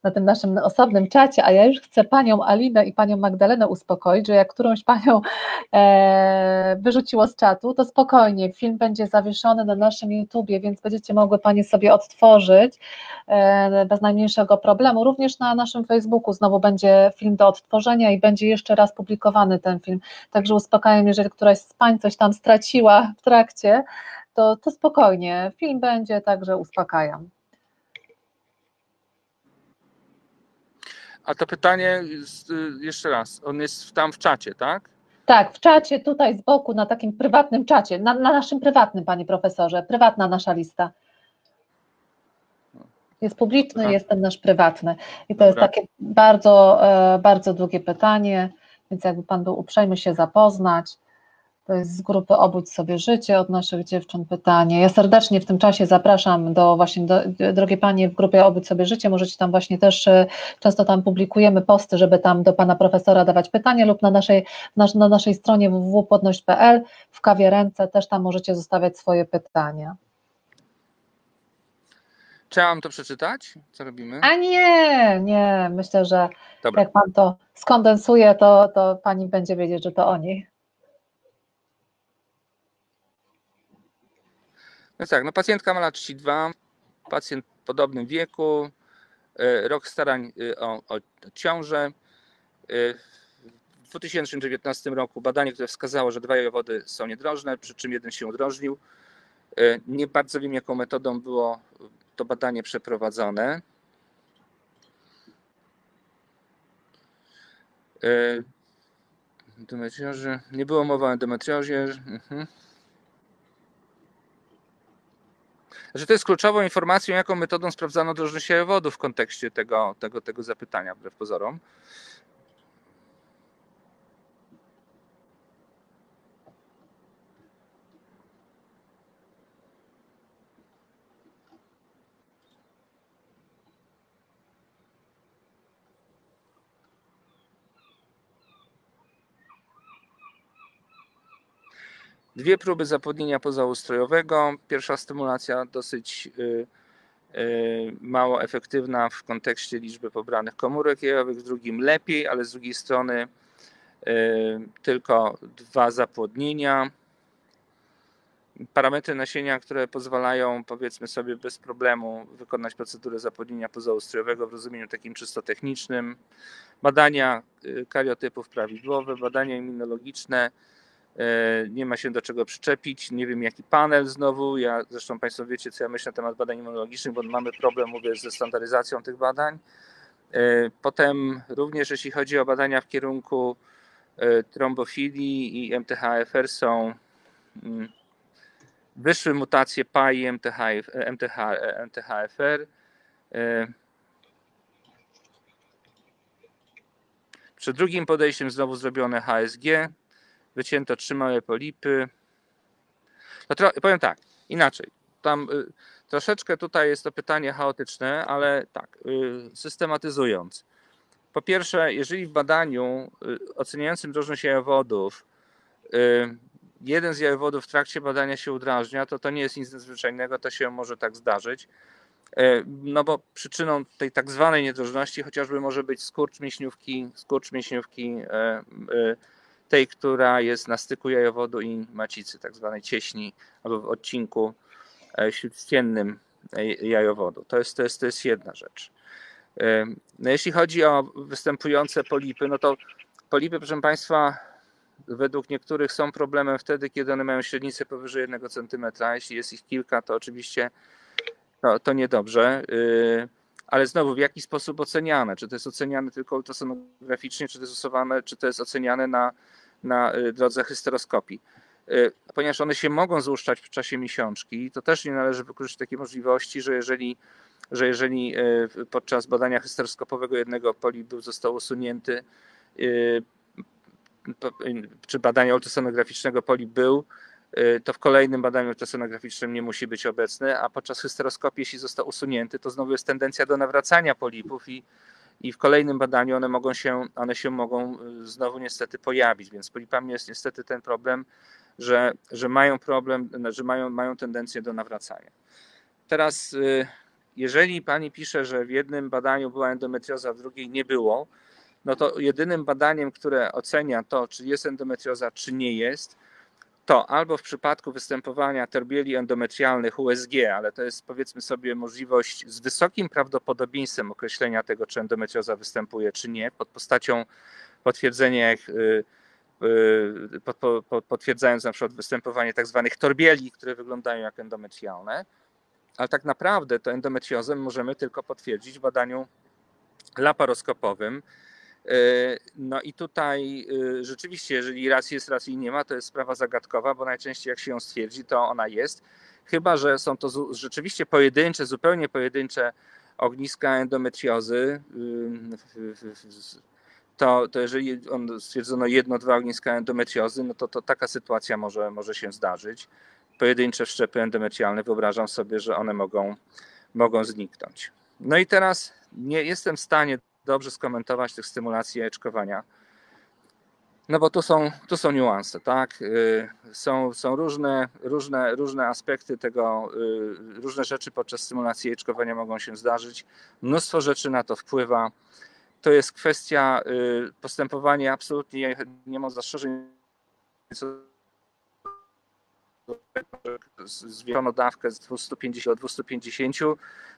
A: na tym naszym osobnym czacie, a ja już chcę panią Alinę i panią Magdalenę uspokoić, że jak którąś panią e, wyrzuciło z czatu, to spokojnie, film będzie zawieszony na naszym YouTubie, więc będziecie mogły panie sobie odtworzyć e, bez najmniejszego problemu. Również na naszym Facebooku znowu będzie film do odtworzenia i będzie jeszcze raz publikowany ten film. Także uspokajam, jeżeli któraś z pań coś tam straciła w trakcie, to, to spokojnie, film będzie, także uspokajam.
B: A to pytanie y, jeszcze raz, on jest tam w czacie, tak?
A: Tak, w czacie tutaj z boku, na takim prywatnym czacie, na, na naszym prywatnym, panie profesorze, prywatna nasza lista. Jest publiczny, Aha. jest ten nasz prywatny. I to Dobra. jest takie bardzo, e, bardzo długie pytanie, więc jakby pan był uprzejmy się zapoznać. To jest z grupy Obudź sobie życie od naszych dziewczyn pytanie. Ja serdecznie w tym czasie zapraszam do właśnie, do, drogie Panie w grupie Obudź sobie życie, możecie tam właśnie też, y, często tam publikujemy posty, żeby tam do Pana Profesora dawać pytania lub na naszej, na, na naszej stronie www.płodność.pl w kawie ręce też tam możecie zostawiać swoje pytania.
B: Mam to przeczytać? Co robimy?
A: A nie, nie, myślę, że
B: Dobra.
A: jak Pan to skondensuje, to, to Pani będzie wiedzieć, że to oni.
B: No tak, no pacjentka ma lat 32, pacjent w podobnym wieku, e, rok starań e, o, o ciążę. E, W 2019 roku badanie, które wskazało, że dwa jajowody są niedrożne, przy czym jeden się udrożnił. Nie bardzo wiem, jaką metodą było to badanie przeprowadzone. Endometriozie. Nie było mowy o endometriozie. Mhm. Że to jest kluczową informacją, jaką metodą sprawdzano drożność jajowodów w kontekście tego, tego, tego zapytania, wbrew pozorom. Dwie próby zapłodnienia pozaustrojowego. Pierwsza stymulacja dosyć y, y, mało efektywna w kontekście liczby pobranych komórek jajowych, w drugim lepiej, ale z drugiej strony y, tylko dwa zapłodnienia. Parametry nasienia, które pozwalają powiedzmy sobie bez problemu wykonać procedurę zapłodnienia pozaustrojowego w rozumieniu takim czysto technicznym. Badania kariotypów prawidłowe, badania immunologiczne, nie ma się do czego przyczepić. Nie wiem, jaki panel znowu. Ja zresztą Państwo wiecie, co ja myślę na temat badań immunologicznych, bo mamy problem, mówię, ze standaryzacją tych badań. E, potem również, jeśli chodzi o badania w kierunku e, trombofilii i MTHFR są mm, wyszły mutacje PAI i MTH, MTH, MTHFR. Przed drugim podejściem znowu zrobione HSG wycięto trzy małe polipy. No tro, powiem tak, inaczej. Tam y, troszeczkę tutaj jest to pytanie chaotyczne, ale tak, y, systematyzując. Po pierwsze, jeżeli w badaniu y, oceniającym drożność jajowodów y, jeden z jajowodów w trakcie badania się udrażnia, to to nie jest nic nadzwyczajnego, to się może tak zdarzyć. Y, no bo przyczyną tej tak zwanej niedrożności chociażby może być skurcz mięśniówki, skurcz mięśniówki y, tej, która jest na styku jajowodu i macicy, tak zwanej cieśni, albo w odcinku e, śródściennym jajowodu. To jest, to, jest, to jest jedna rzecz. No jeśli chodzi o występujące polipy, no to polipy, proszę Państwa, według niektórych są problemem wtedy, kiedy one mają średnicę powyżej 1 cm. Jeśli jest ich kilka, to oczywiście no, to niedobrze. Y, ale znowu w jaki sposób oceniane? Czy to jest oceniane tylko ultrasonograficznie, czy to jest stosowane, czy to jest oceniane na, na y, drodze hysteroskopii? Y, ponieważ one się mogą złuszczać w czasie miesiączki, to też nie należy wykluczyć takiej możliwości, że jeżeli, że jeżeli y, podczas badania hysteroskopowego jednego polibu został usunięty, czy badania ultrasonograficznego polib był, to w kolejnym badaniu ultrasonograficznym nie musi być obecny, a podczas hysteroskopii, jeśli został usunięty, to znowu jest tendencja do nawracania polipów i, i w kolejnym badaniu one, mogą się, one się mogą y, znowu niestety pojawić, więc z polipami jest niestety ten problem, że, że mają problem, że mają, mają tendencję do nawracania. Teraz, y, jeżeli pani pisze, że w jednym badaniu była endometrioza, w drugiej nie było, no to jedynym badaniem, które ocenia to, czy jest endometrioza, czy nie jest, to albo w przypadku występowania terbieli endometrialnych USG, ale to jest powiedzmy sobie możliwość z wysokim prawdopodobieństwem określenia tego, czy endometrioza występuje, czy nie, pod postacią potwierdzenia, y, y, potwierdzając na przykład występowanie tak zwanych torbieli, które wyglądają jak endometrialne, ale tak naprawdę to endometriozę możemy tylko potwierdzić w badaniu laparoskopowym, E, no i tutaj e, rzeczywiście, jeżeli raz jest, raz i nie ma, to jest sprawa zagadkowa, bo najczęściej jak się ją stwierdzi, to ona jest. Chyba, że są to rzeczywiście pojedyncze, zupełnie pojedyncze ogniska endometriozy, to, to jeżeli on stwierdzono jedno, dwa ogniska endometriozy, no to, to taka sytuacja może, może się zdarzyć. Pojedyncze wszczepy endometrialne, wyobrażam sobie, że one mogą, mogą zniknąć. No i teraz nie jestem w stanie dobrze skomentować tych stymulacji jajeczkowania, no bo tu są, tu są niuanse, tak? Y, są, są różne, różne, różne aspekty tego, y, różne rzeczy podczas stymulacji jajeczkowania mogą się zdarzyć. Mnóstwo rzeczy na to wpływa. To jest kwestia y, postępowania, absolutnie nie mam zastrzeżeń zwiększono dawkę z 250 do 250,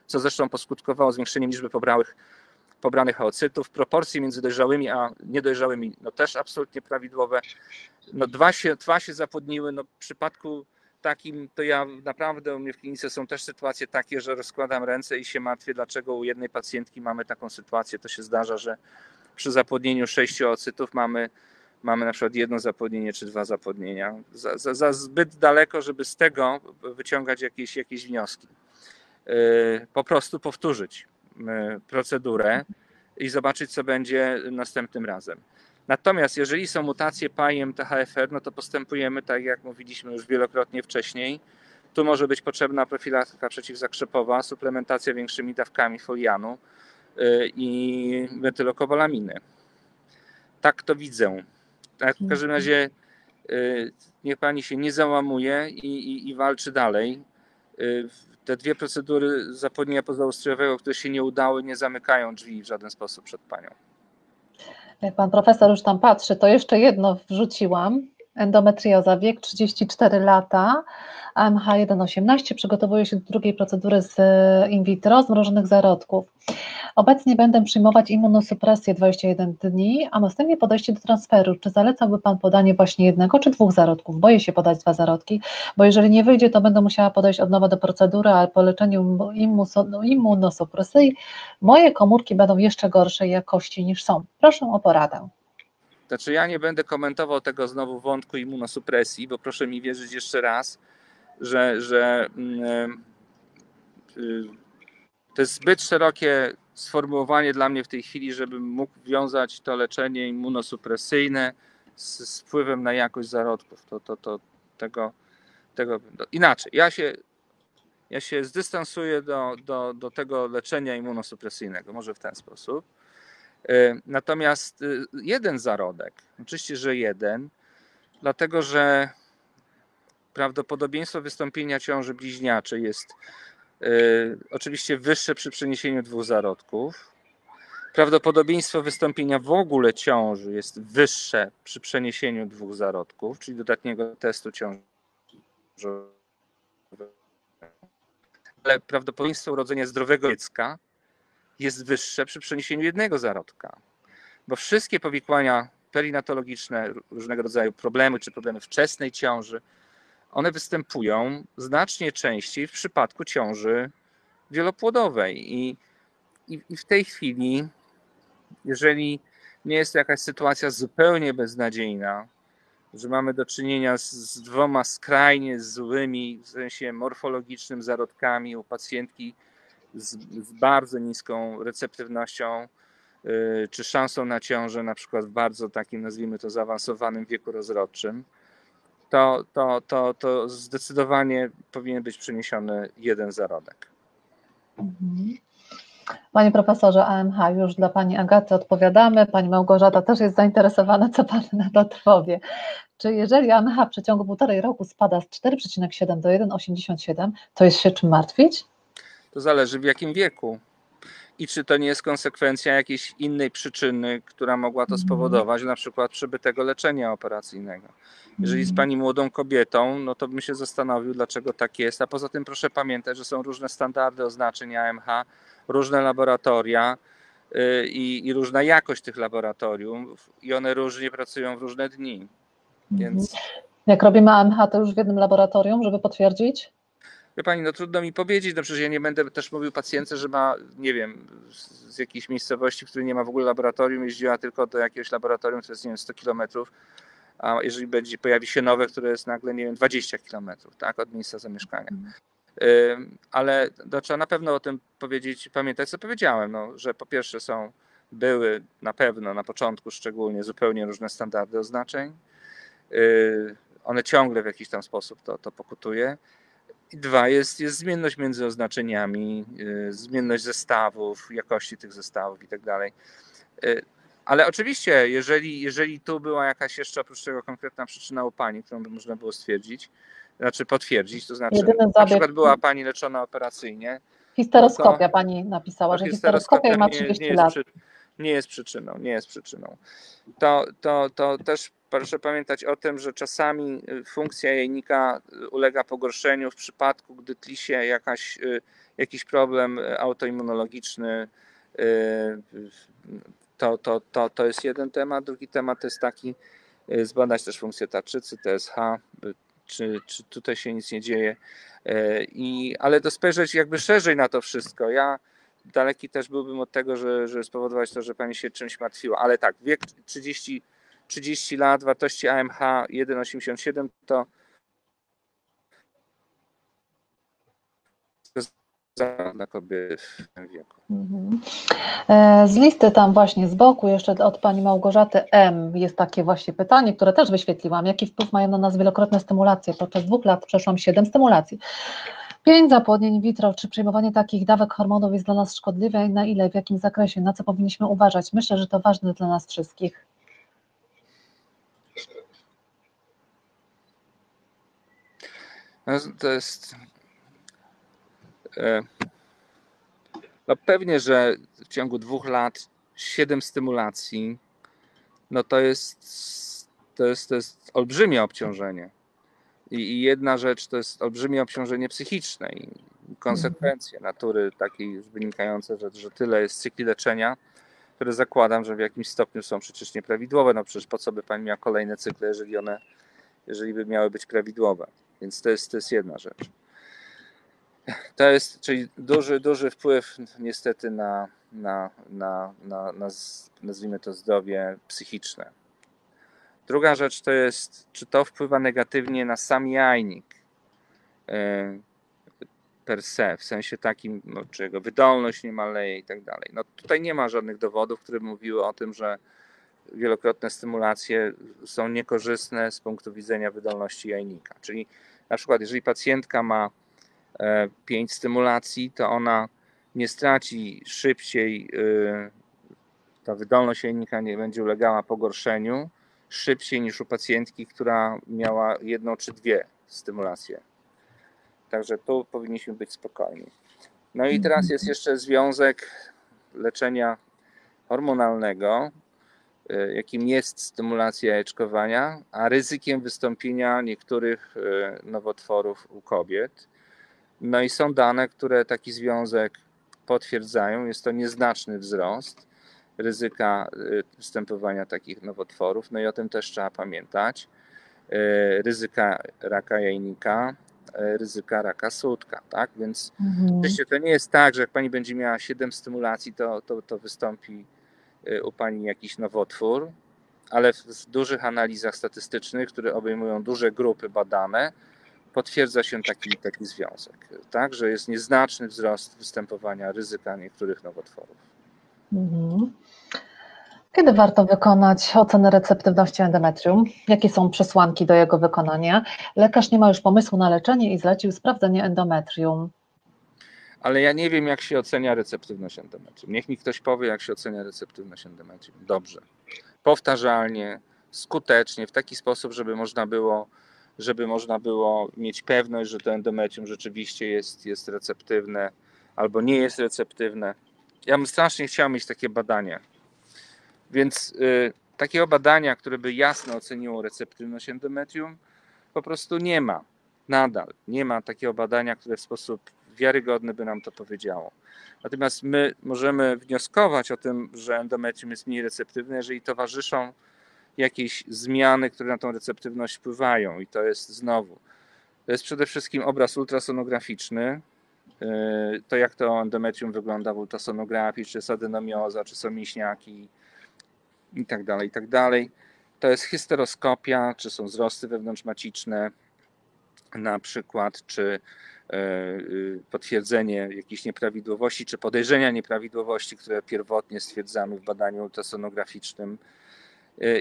B: co zresztą poskutkowało zwiększeniem liczby pobrałych pobranych oocytów. Proporcje między dojrzałymi a niedojrzałymi no też absolutnie prawidłowe. No dwa się, dwa się zapłodniły. No w przypadku takim to ja naprawdę u mnie w klinice są też sytuacje takie, że rozkładam ręce i się martwię, dlaczego u jednej pacjentki mamy taką sytuację. To się zdarza, że przy zapłodnieniu sześciu oocytów mamy, mamy na przykład jedno zapłodnienie czy dwa zapłodnienia. Za, za, za zbyt daleko, żeby z tego wyciągać jakieś, jakieś wnioski. Yy, po prostu powtórzyć procedurę i zobaczyć, co będzie następnym razem. Natomiast jeżeli są mutacje PAIM THFR, no to postępujemy tak, jak mówiliśmy już wielokrotnie wcześniej. Tu może być potrzebna profilaktyka przeciwzakrzepowa, suplementacja większymi dawkami folianu e, i metylokobalaminy. Tak to widzę. Tak, w każdym razie e, niech pani się nie załamuje i, i, i walczy dalej te dwie procedury zapłodnienia pozaustrojowego, które się nie udały, nie zamykają drzwi w żaden sposób przed panią.
A: Jak pan profesor już tam patrzy, to jeszcze jedno wrzuciłam. Endometrioza, wiek 34 lata, AMH 1,18, przygotowuje się do drugiej procedury z in vitro, zmrożonych zarodków. Obecnie będę przyjmować immunosupresję 21 dni, a następnie podejście do transferu. Czy zalecałby Pan podanie właśnie jednego czy dwóch zarodków? Boję się podać dwa zarodki, bo jeżeli nie wyjdzie, to będę musiała podejść od nowa do procedury, a po leczeniu immunosupresji moje komórki będą jeszcze gorszej jakości niż są. Proszę o poradę.
B: Znaczy ja nie będę komentował tego znowu wątku immunosupresji, bo proszę mi wierzyć jeszcze raz, że, że yy, to jest zbyt szerokie sformułowanie dla mnie w tej chwili, żebym mógł wiązać to leczenie immunosupresyjne z, z wpływem na jakość zarodków. To, to, to, tego, tego inaczej. Ja się, ja się zdystansuję do, do, do tego leczenia immunosupresyjnego, może w ten sposób. E, natomiast e, jeden zarodek, oczywiście, że jeden, dlatego że prawdopodobieństwo wystąpienia ciąży bliźniaczej jest Y, oczywiście wyższe przy przeniesieniu dwóch zarodków. Prawdopodobieństwo wystąpienia w ogóle ciąży jest wyższe przy przeniesieniu dwóch zarodków, czyli dodatniego testu ciąży. Ale prawdopodobieństwo urodzenia zdrowego dziecka jest wyższe przy przeniesieniu jednego zarodka, bo wszystkie powikłania perinatologiczne, różnego rodzaju problemy czy problemy wczesnej ciąży, one występują znacznie częściej w przypadku ciąży wielopłodowej. I, i, i w tej chwili, jeżeli nie jest to jakaś sytuacja zupełnie beznadziejna, że mamy do czynienia z, z dwoma skrajnie złymi, w sensie morfologicznym, zarodkami u pacjentki z, z bardzo niską receptywnością, yy, czy szansą na ciążę, na przykład w bardzo takim, nazwijmy to, zaawansowanym wieku rozrodczym, to, to, to, to zdecydowanie powinien być przeniesiony jeden zarodek.
A: Mhm. Panie profesorze AMH, już dla Pani Agaty odpowiadamy. Pani Małgorzata też jest zainteresowana, co Pan na to odpowie. Czy jeżeli AMH w przeciągu półtorej roku spada z 4,7 do 1,87, to jest się czym martwić?
B: To zależy w jakim wieku i czy to nie jest konsekwencja jakiejś innej przyczyny, która mogła to mhm. spowodować, na przykład przybytego leczenia operacyjnego. Jeżeli jest mhm. pani młodą kobietą, no to bym się zastanowił, dlaczego tak jest. A poza tym proszę pamiętać, że są różne standardy oznaczeń AMH, różne laboratoria y, i, i różna jakość tych laboratoriów i one różnie pracują w różne dni. Więc... Mhm.
A: Jak robimy AMH, to już w jednym laboratorium, żeby potwierdzić?
B: Wie pani, no trudno mi powiedzieć, no przecież ja nie będę też mówił pacjentce, że ma, nie wiem, z jakiejś miejscowości, w której nie ma w ogóle laboratorium, jeździła tylko do jakiegoś laboratorium, które jest, nie wiem, 100 kilometrów, a jeżeli będzie, pojawi się nowe, które jest nagle, nie wiem, 20 kilometrów, tak, od miejsca zamieszkania. Ale no, trzeba na pewno o tym powiedzieć, pamiętać, co powiedziałem, no, że po pierwsze są były na pewno na początku szczególnie zupełnie różne standardy oznaczeń. Y, one ciągle w jakiś tam sposób to, to pokutuje. I dwa, jest, jest zmienność między oznaczeniami, y, zmienność zestawów, jakości tych zestawów i tak dalej. Y, ale oczywiście, jeżeli, jeżeli tu była jakaś jeszcze oprócz tego konkretna przyczyna u pani, którą by można było stwierdzić, znaczy potwierdzić, to znaczy na przykład była pani leczona operacyjnie.
A: Histeroskopia to, pani napisała, że histeroskopia ma 30 nie, nie lat. Przy,
B: nie jest przyczyną, nie jest przyczyną. To, to, to też proszę pamiętać o tym, że czasami y, funkcja jajnika y, ulega pogorszeniu w przypadku, gdy tli się jakaś, y, jakiś problem autoimmunologiczny. To, to, to, to jest jeden temat. Drugi temat jest taki, zbadać też funkcję tarczycy, TSH, czy, czy tutaj się nic nie dzieje. I, ale to spojrzeć jakby szerzej na to wszystko. Ja daleki też byłbym od tego, że, że spowodować to, że pani się czymś martwiła. Ale tak, wiek 30 30 lat, wartości AMH 1,87 to dla kobiety w tym wieku. Mhm.
A: E, z listy tam właśnie z boku, jeszcze od pani Małgorzaty M jest takie właśnie pytanie, które też wyświetliłam. Jaki wpływ mają na nas wielokrotne stymulacje? Podczas dwóch lat przeszłam 7 stymulacji. Pięć zapłodnień vitro, czy przyjmowanie takich dawek hormonów jest dla nas szkodliwe i na ile, w jakim zakresie, na co powinniśmy uważać? Myślę, że to ważne dla nas wszystkich.
B: No, to jest. E, no pewnie, że w ciągu dwóch lat siedem stymulacji, no to jest, to jest, to jest olbrzymie obciążenie. I, jedna rzecz to jest olbrzymie obciążenie psychiczne i konsekwencje natury takiej wynikające, że, że tyle jest cykli leczenia, które zakładam, że w jakimś stopniu są przecież nieprawidłowe. No przecież po co by pani miała kolejne cykle, jeżeli one, jeżeli by miały być prawidłowe. Więc to jest, to jest jedna rzecz. To jest, czyli duży, duży wpływ niestety na, na, na, na, na nazwijmy to zdrowie psychiczne. Druga rzecz to jest, czy to wpływa negatywnie na sam jajnik e, per se, w sensie takim, no, czy jego wydolność nie maleje i tak dalej. No tutaj nie ma żadnych dowodów, które mówiły o tym, że wielokrotne stymulacje są niekorzystne z punktu widzenia wydolności jajnika. Czyli na przykład, jeżeli pacjentka ma 5 e, stymulacji, to ona nie straci szybciej, e, ta wydolność jajnika nie będzie ulegała pogorszeniu szybciej niż u pacjentki, która miała jedną czy dwie stymulacje. Także tu powinniśmy być spokojni. No i teraz jest jeszcze związek leczenia hormonalnego, e, jakim jest stymulacja jajeczkowania, a ryzykiem wystąpienia niektórych e, nowotworów u kobiet. No i są dane, które taki związek potwierdzają. Jest to nieznaczny wzrost ryzyka e, występowania takich nowotworów. No i o tym też trzeba pamiętać. Ryzyka raka jajnika, ryzyka raka sutka, tak? Więc mhm. to nie jest tak, że jak pani będzie miała 7 stymulacji, to, to, to wystąpi y, u pani jakiś nowotwór, ale w dużych analizach statystycznych, które obejmują duże grupy badane, potwierdza się taki, taki związek, tak? Że jest nieznaczny wzrost występowania ryzyka niektórych nowotworów. Mhm.
A: Kiedy warto wykonać ocenę receptywności endometrium? Jakie są przesłanki do jego wykonania? Lekarz nie ma już pomysłu na leczenie i zlecił sprawdzenie endometrium.
B: Ale ja nie wiem, jak się ocenia receptywność endometrium. Niech mi ktoś powie, jak się ocenia receptywność endometrium. Dobrze. Powtarzalnie, skutecznie, w taki sposób, żeby można było, żeby można było mieć pewność, że to endometrium rzeczywiście jest, jest receptywne albo nie jest receptywne. Ja bym strasznie chciał mieć takie badania więc y, takiego badania, które by jasno oceniło receptywność endometrium, po prostu nie ma. Nadal nie ma takiego badania, które w sposób wiarygodny by nam to powiedziało. Natomiast my możemy wnioskować o tym, że endometrium jest mniej receptywne, jeżeli towarzyszą jakieś zmiany, które na tą receptywność wpływają. I to jest znowu, to jest przede wszystkim obraz ultrasonograficzny, to jak to endometrium wygląda w ultrasonografii, czy jest adenomioza, czy są mięśniaki, i tak dalej, i tak dalej. To jest hysteroskopia, czy są wzrosty wewnątrzmaciczne na przykład, czy potwierdzenie jakichś nieprawidłowości czy podejrzenia nieprawidłowości, które pierwotnie stwierdzamy w badaniu ultrasonograficznym.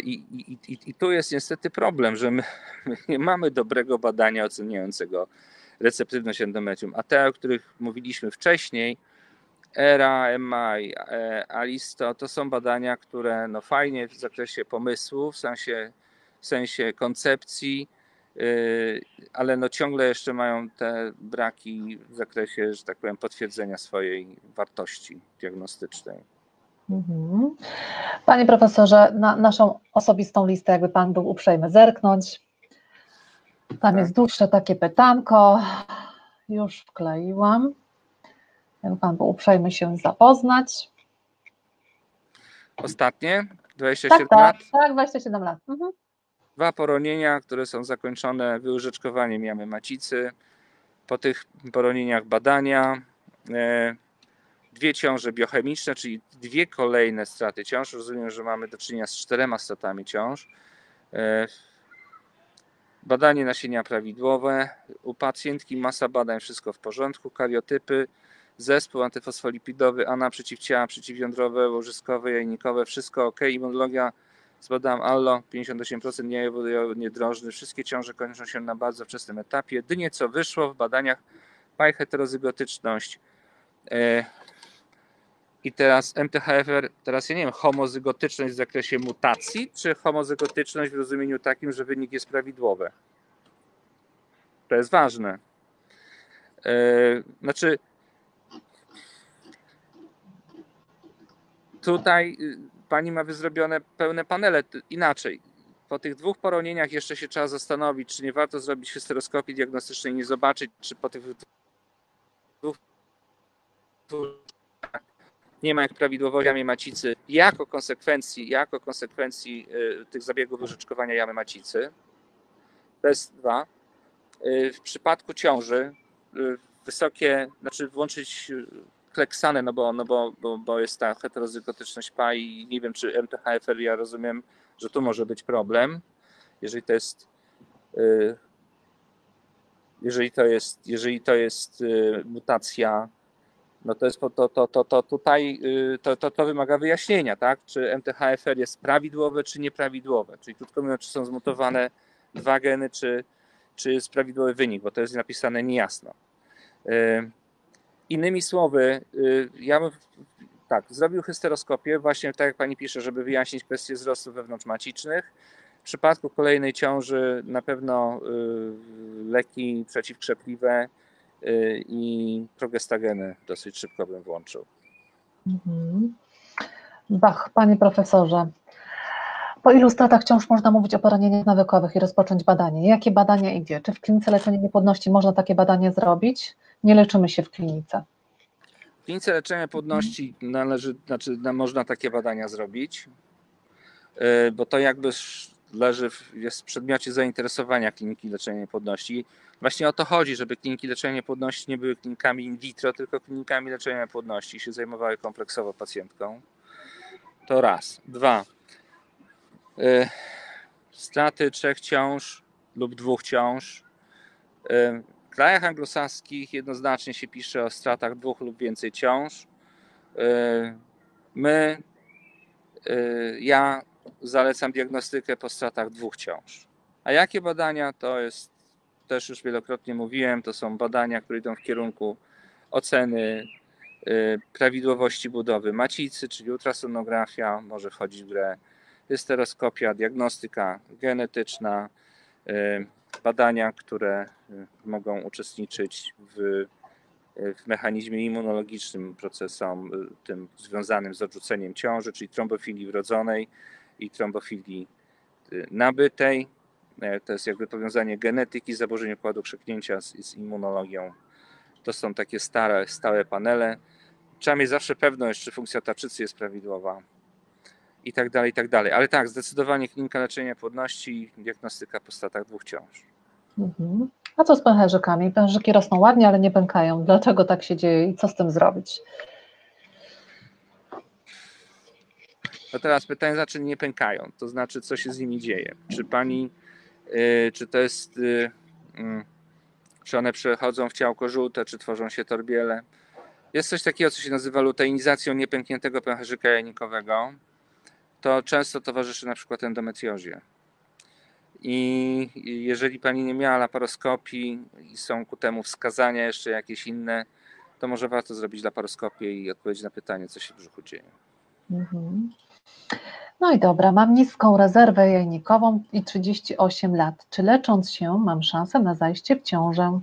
B: I, i, i, I, tu jest niestety problem, że my, my, nie mamy dobrego badania oceniającego receptywność endometrium, a te, o których mówiliśmy wcześniej, ERA, MI, e, ALISTO, to są badania, które no fajnie w zakresie pomysłu, w sensie, w sensie koncepcji, y, ale no ciągle jeszcze mają te braki w zakresie, że tak powiem, potwierdzenia swojej wartości diagnostycznej.
A: Mhm. Panie profesorze, na naszą osobistą listę, jakby pan był uprzejmy zerknąć. Tam tak. jest dłuższe takie pytanko. Już wkleiłam. Pan był uprzejmy się zapoznać.
B: Ostatnie? 27
A: tak,
B: lat?
A: Tak, tak 27 lat. Mhm.
B: Dwa poronienia, które są zakończone wyłyżeczkowaniem jamy macicy. Po tych poronieniach badania. E, dwie ciąże biochemiczne, czyli dwie kolejne straty ciąż. Rozumiem, że mamy do czynienia z czterema stratami ciąż. Badanie nasienia prawidłowe. U pacjentki masa badań, wszystko w porządku. Kariotypy, zespół antyfosfolipidowy, ANA, przeciwciała przeciwjądrowe, łożyskowe, jajnikowe, wszystko ok. Immunologia zbadałem ALLO, 58% nie, nie drożny. Wszystkie ciąże kończą się na bardzo wczesnym etapie. Dynie co wyszło w badaniach paj heterozygotyczność. E, i teraz MTHFR, teraz ja nie wiem, homozygotyczność w zakresie mutacji, czy homozygotyczność w rozumieniu takim, że wynik jest prawidłowy? To jest ważne. Yy, znaczy, tutaj y, pani ma wyzrobione pełne panele inaczej. Po tych dwóch poronieniach jeszcze się trzeba zastanowić, czy nie warto zrobić hysteroskopii diagnostycznej i nie zobaczyć, czy po tych dwóch nie ma prawidłowości jamy macicy jako konsekwencji, jako konsekwencji y, tych zabiegów wyrzeczkowania jamy macicy. To jest dwa. Y, w przypadku ciąży y, wysokie, znaczy włączyć kleksanę, no bo, no bo, bo, bo jest ta heterozygotyczność PA i nie wiem, czy MTHFR, ja rozumiem, że tu może być problem, jeżeli to jest jeżeli to jest, jeżeli to jest mutacja no to, jest, to, to, to, to tutaj y, to, to, to wymaga wyjaśnienia, tak? Czy MTHFR jest prawidłowe, czy nieprawidłowe. Czyli krótko mówiąc, czy są zmutowane dwa geny, czy, czy jest prawidłowy wynik, bo to jest napisane niejasno. Y, innymi słowy, y, ja bym tak, zrobił hysteroskopię, właśnie tak jak pani pisze, żeby wyjaśnić kwestię wzrostu wewnątrzmacicznych. W przypadku kolejnej ciąży na pewno leki przeciwkrzepliwe, i progestageny dosyć szybko bym włączył.
A: Mhm. Bach, panie profesorze, po ilu stratach ciąż można mówić o poranieniach nawykowych i rozpocząć badanie? Jakie badania idzie? Czy w klinice leczenia niepłodności można takie badanie zrobić? Nie leczymy się w klinice.
B: W klinice leczenia płodności należy, znaczy można takie badania zrobić, y, bo to jakby leży, jest w przedmiocie zainteresowania kliniki leczenia niepłodności. Właśnie o to chodzi, żeby kliniki leczenia niepłodności nie były klinikami in vitro, tylko klinikami leczenia niepłodności się zajmowały kompleksowo pacjentką. To raz. Dwa. Y, straty trzech ciąż lub dwóch ciąż. Y, w krajach anglosaskich jednoznacznie się pisze o stratach dwóch lub więcej ciąż. Y, my, ja zalecam diagnostykę po stratach dwóch ciąż. A jakie badania? To jest, też już wielokrotnie mówiłem, to są badania, które idą w kierunku oceny y, prawidłowości budowy macicy, czyli ultrasonografia, może wchodzić w grę hysteroskopia, diagnostyka genetyczna, y, badania, które y, mogą uczestniczyć w, w mechanizmie immunologicznym, procesom tym związanym z odrzuceniem ciąży, czyli trombofilii wrodzonej, i trombofilii y, nabytej. E, to jest jakby powiązanie genetyki, zaburzeń układu krzyknięcia z, z immunologią. To są takie stare, stałe panele. Trzeba mieć zawsze pewność, czy funkcja tarczycy jest prawidłowa i tak dalej, i tak dalej. Ale tak, zdecydowanie klinika leczenia płodności i diagnostyka po statach dwóch ciąż.
A: Mhm. A co z pęcherzykami? Pęcherzyki rosną ładnie, ale nie pękają. Dlaczego tak się dzieje i co z tym zrobić?
B: To teraz pytanie znaczy nie pękają, to znaczy co się z nimi dzieje. Czy pani, y, czy to jest y, mm, czy one przechodzą w ciałko żółte, czy tworzą się torbiele. Jest coś takiego, co się nazywa luteinizacją niepękniętego pęcherzyka jajnikowego. To często towarzyszy na przykład endometriozie. I jeżeli pani nie miała laparoskopii i są ku temu wskazania jeszcze jakieś inne, to może warto zrobić laparoskopię i odpowiedzieć na pytanie, co się w brzuchu dzieje. Mhm.
A: No i dobra, mam niską rezerwę jajnikową i 38 lat. Czy lecząc się mam szansę na zajście w ciążę?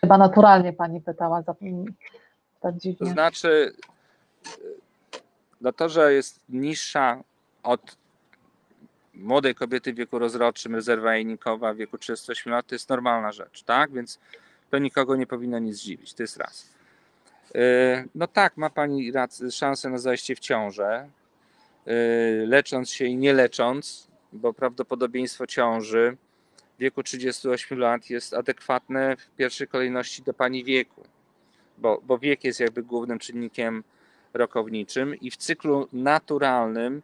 A: Chyba naturalnie pani pytała, tak dziwnie.
B: To znaczy, no to, że jest niższa od młodej kobiety w wieku rozrodczym, rezerwa jajnikowa w wieku 38 lat, to jest normalna rzecz, tak? Więc to nikogo nie powinno nic zdziwić, to jest raz. E, no tak, ma Pani szansę na zajście w ciążę, e, lecząc się i nie lecząc, bo prawdopodobieństwo ciąży w wieku 38 lat jest adekwatne w pierwszej kolejności do Pani wieku, bo, bo wiek jest jakby głównym czynnikiem rokowniczym i w cyklu naturalnym,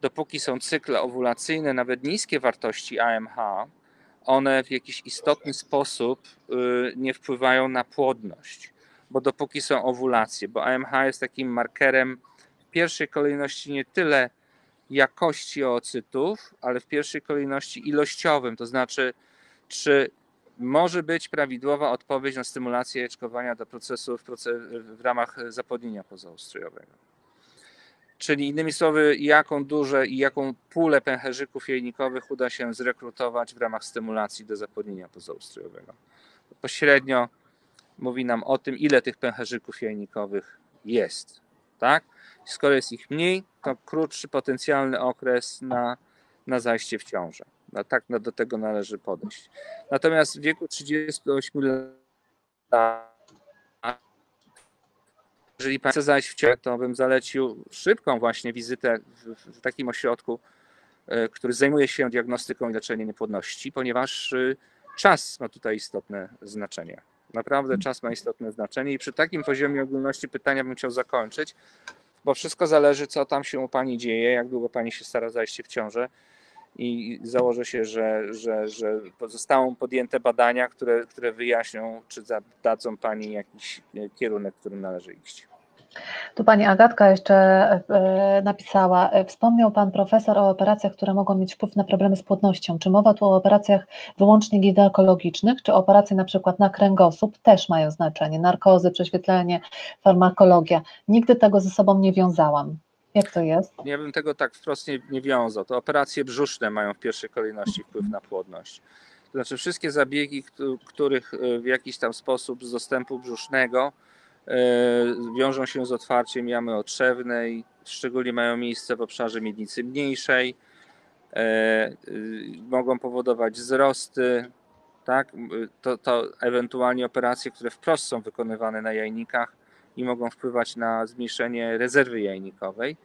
B: dopóki są cykle owulacyjne, nawet niskie wartości AMH, one w jakiś istotny sposób y, nie wpływają na płodność bo dopóki są owulacje, bo AMH jest takim markerem w pierwszej kolejności nie tyle jakości oocytów, ale w pierwszej kolejności ilościowym, to znaczy, czy może być prawidłowa odpowiedź na stymulację jeczkowania do procesu w, proces, w ramach zapłodnienia pozaustrojowego. Czyli innymi słowy, jaką duże i jaką pulę pęcherzyków jajnikowych uda się zrekrutować w ramach stymulacji do zapłodnienia pozaustrojowego. Pośrednio mówi nam o tym, ile tych pęcherzyków jajnikowych jest. Tak? Skoro jest ich mniej, to krótszy potencjalny okres na, na zajście w ciążę. No, tak no, do tego należy podejść. Natomiast w wieku 38 lat, jeżeli pan chce zajść w ciążę, to bym zalecił szybką właśnie wizytę w, w takim ośrodku, e, który zajmuje się diagnostyką i leczeniem niepłodności, ponieważ e, czas ma tutaj istotne znaczenie. Naprawdę czas ma istotne znaczenie i przy takim poziomie ogólności pytania bym chciał zakończyć, bo wszystko zależy, co tam się u Pani dzieje, jak długo Pani się stara zajść w ciążę i założę się, że, że, że zostaną podjęte badania, które, które wyjaśnią, czy dadzą Pani jakiś kierunek, którym należy iść.
A: Tu pani Agatka jeszcze e, napisała, e, wspomniał pan profesor o operacjach, które mogą mieć wpływ na problemy z płodnością. Czy mowa tu o operacjach wyłącznie ginekologicznych, czy operacje na przykład na kręgosłup też mają znaczenie? Narkozy, prześwietlenie, farmakologia. Nigdy tego ze sobą nie wiązałam. Jak to jest?
B: Ja bym tego tak wprost nie, nie wiązał. To operacje brzuszne mają w pierwszej kolejności wpływ na płodność. To znaczy wszystkie zabiegi, których e, w jakiś tam sposób z dostępu brzusznego E, wiążą się z otwarciem jamy otrzewnej, szczególnie mają miejsce w obszarze miednicy mniejszej, e, y, mogą powodować wzrosty, tak? to, to ewentualnie operacje, które wprost są wykonywane na jajnikach i mogą wpływać na zmniejszenie rezerwy jajnikowej.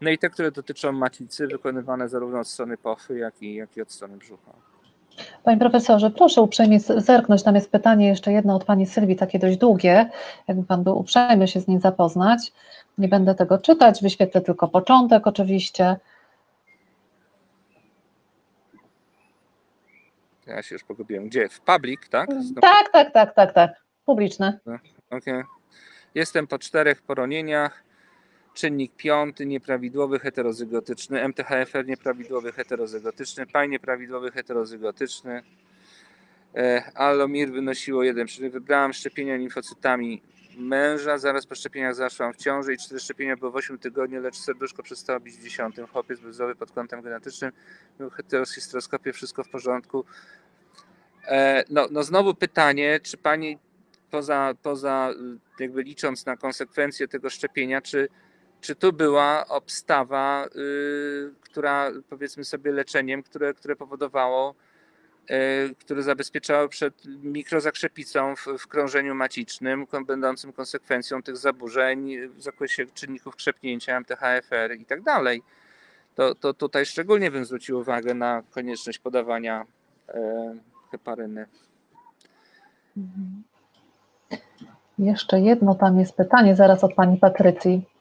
B: No i te, które dotyczą macicy, wykonywane zarówno od strony pofy, jak i, jak i od strony brzucha.
A: Panie profesorze, proszę uprzejmie zerknąć. Tam jest pytanie jeszcze jedno od pani Sylwii, takie dość długie. Jakby pan był uprzejmy się z nim zapoznać. Nie będę tego czytać, wyświetlę tylko początek oczywiście.
B: Ja się już pogubiłem. Gdzie? W public, tak?
A: Tak, tak, tak, tak, tak. Publiczne.
B: No, okej. Okay. Jestem po czterech poronieniach czynnik piąty nieprawidłowy heterozygotyczny, MTHFR nieprawidłowy heterozygotyczny, PAI nieprawidłowy heterozygotyczny, e, Alomir wynosiło 1, czyli wybrałam szczepienia limfocytami męża, zaraz po szczepieniach zaszłam w ciąży i cztery szczepienia było w 8 tygodni, lecz serduszko przestało bić w 10. Chłopiec zdrowy pod kątem genetycznym, był heteroschisteroskopie, wszystko w porządku. E, no, no znowu pytanie, czy pani poza, poza jakby licząc na konsekwencje tego szczepienia, czy czy tu była obstawa, y, która powiedzmy sobie leczeniem, które, które powodowało, y, które zabezpieczało przed mikrozakrzepicą w, w krążeniu macicznym, będącym konsekwencją tych zaburzeń w zakresie czynników krzepnięcia, MTHFR i tak dalej. To, to tutaj szczególnie bym zwrócił uwagę na konieczność podawania e, heparyny. Mhm.
A: Jeszcze jedno tam jest pytanie, zaraz od pani Patrycji.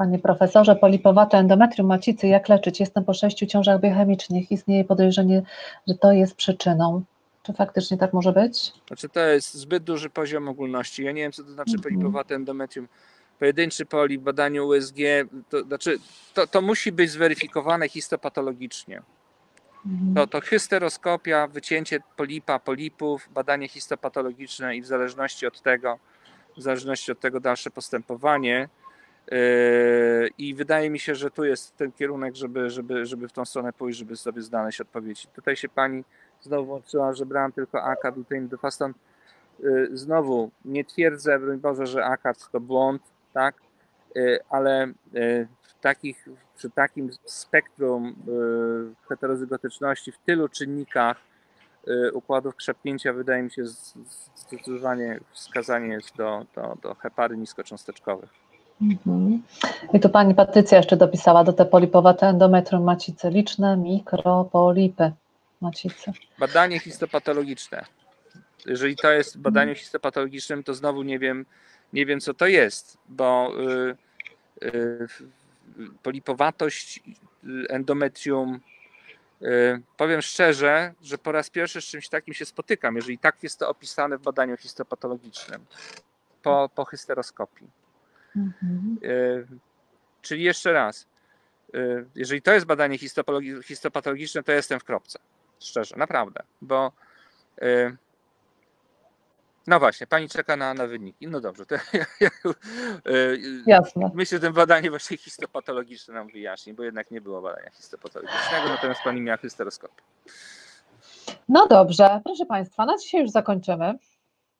A: Panie profesorze, polipowate endometrium macicy, jak leczyć? Jestem po sześciu ciążach biochemicznych. Istnieje podejrzenie, że to jest przyczyną. Czy faktycznie tak może być?
B: Znaczy to jest zbyt duży poziom ogólności. Ja nie wiem, co to znaczy -hmm. polipowate endometrium. Pojedynczy polip, badanie USG, to znaczy to, to musi być zweryfikowane histopatologicznie. Mhm. To, to hysteroskopia, wycięcie polipa, polipów, badanie histopatologiczne i w zależności od tego, w zależności od tego dalsze postępowanie. Yy, I wydaje mi się, że tu jest ten kierunek, żeby, żeby, żeby w tą stronę pójść, żeby sobie znaleźć odpowiedź. Tutaj się pani znowu włączyła, że brałam tylko AKAD, tutaj Dufaston. Yy, znowu nie twierdzę, broń Boże, że AKAD to błąd, tak? Yy, ale w takich, przy takim spektrum heterozygotyczności, w tylu czynnikach układów krzepnięcia, wydaje mi się, zdecydowanie wskazanie jest do, do, do hepary niskocząsteczkowych.
A: Mhm. I tu pani Patrycja jeszcze dopisała do te polipowate endometrium macicy, liczne mikropolipy macicy.
B: Badanie histopatologiczne. Jeżeli to jest badanie histopatologicznym, to znowu nie wiem, nie wiem co to jest, bo y, y, polipowatość endometrium y, powiem szczerze, że po raz pierwszy z czymś takim się spotykam, jeżeli tak jest to opisane w badaniu histopatologicznym po, po hysteroskopii. Mhm. E, czyli jeszcze raz, e, jeżeli to jest badanie histopatologiczne, to jestem w kropce. Szczerze, naprawdę, bo e, no właśnie, pani czeka na, na wyniki. No dobrze, to ja, ja,
A: Jasne.
B: myślę, że ten badanie właśnie histopatologiczne nam wyjaśni, bo jednak nie było badania histopatologicznego, natomiast pani miała hysteroskopię.
A: No dobrze, proszę Państwa, na dzisiaj już zakończymy.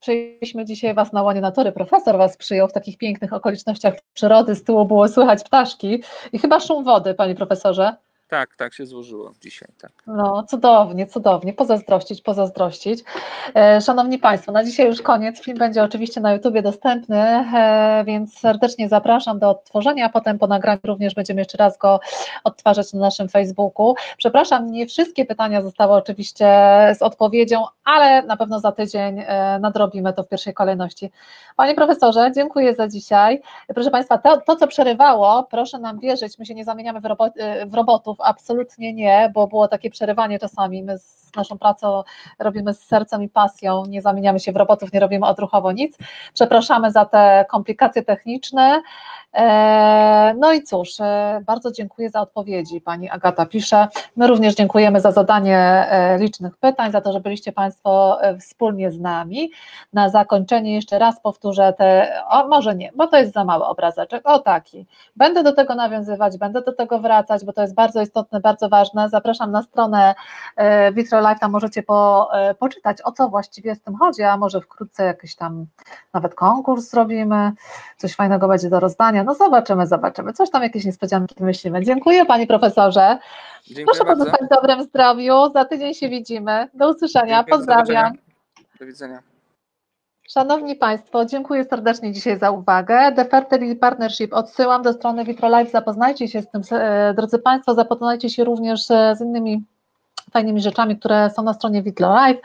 A: Przyjęliśmy dzisiaj Was na łonie natury. Profesor Was przyjął w takich pięknych okolicznościach przyrody. Z tyłu było słychać ptaszki i chyba szum wody, Panie Profesorze.
B: Tak, tak się złożyło dzisiaj. Tak.
A: No, cudownie, cudownie. Pozazdrościć, pozazdrościć. E, szanowni Państwo, na dzisiaj już koniec. Film będzie oczywiście na YouTubie dostępny, e, więc serdecznie zapraszam do odtworzenia, potem po nagraniu również będziemy jeszcze raz go odtwarzać na naszym Facebooku. Przepraszam, nie wszystkie pytania zostały oczywiście z odpowiedzią, ale na pewno za tydzień e, nadrobimy to w pierwszej kolejności. Panie Profesorze, dziękuję za dzisiaj. Proszę Państwa, to, to co przerywało, proszę nam wierzyć, my się nie zamieniamy w, w robotów, absolutnie nie, bo było takie przerywanie czasami. My z naszą pracą robimy z sercem i pasją, nie zamieniamy się w robotów, nie robimy odruchowo nic. Przepraszamy za te komplikacje techniczne. E, no i cóż, e, bardzo dziękuję za odpowiedzi. Pani Agata pisze. My również dziękujemy za zadanie e, licznych pytań, za to, że byliście Państwo wspólnie z nami. Na zakończenie jeszcze raz powtórzę te, o może nie, bo to jest za mały obrazeczek, o taki. Będę do tego nawiązywać, będę do tego wracać, bo to jest bardzo istotne, bardzo ważne. Zapraszam na stronę VitroLife, tam możecie po, poczytać, o co właściwie z tym chodzi, a może wkrótce jakiś tam nawet konkurs zrobimy, coś fajnego będzie do rozdania no zobaczymy, zobaczymy. Coś tam jakieś niespodzianki myślimy. Dziękuję Panie Profesorze. Dziękuję Proszę pozostać w dobrym zdrowiu. Za tydzień się widzimy. Do usłyszenia. Dziękuję, Pozdrawiam.
B: Do widzenia.
A: Szanowni Państwo, dziękuję serdecznie dzisiaj za uwagę. The Fertility Partnership odsyłam do strony VitroLife. Zapoznajcie się z tym, e, drodzy Państwo, zapoznajcie się również e, z innymi fajnymi rzeczami, które są na stronie VitroLife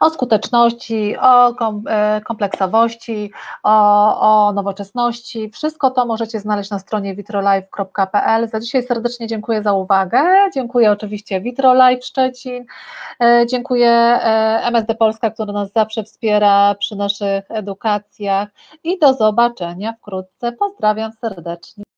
A: o skuteczności, o e, kompleksowości, o, o nowoczesności. Wszystko to możecie znaleźć na stronie vitrolife.pl. Za dzisiaj serdecznie dziękuję za uwagę. Dziękuję oczywiście VitroLife Szczecin. E, dziękuję e, MSD Polska, która nas zawsze wspiera przy naszych edukacjach i do zobaczenia wkrótce. Pozdrawiam serdecznie.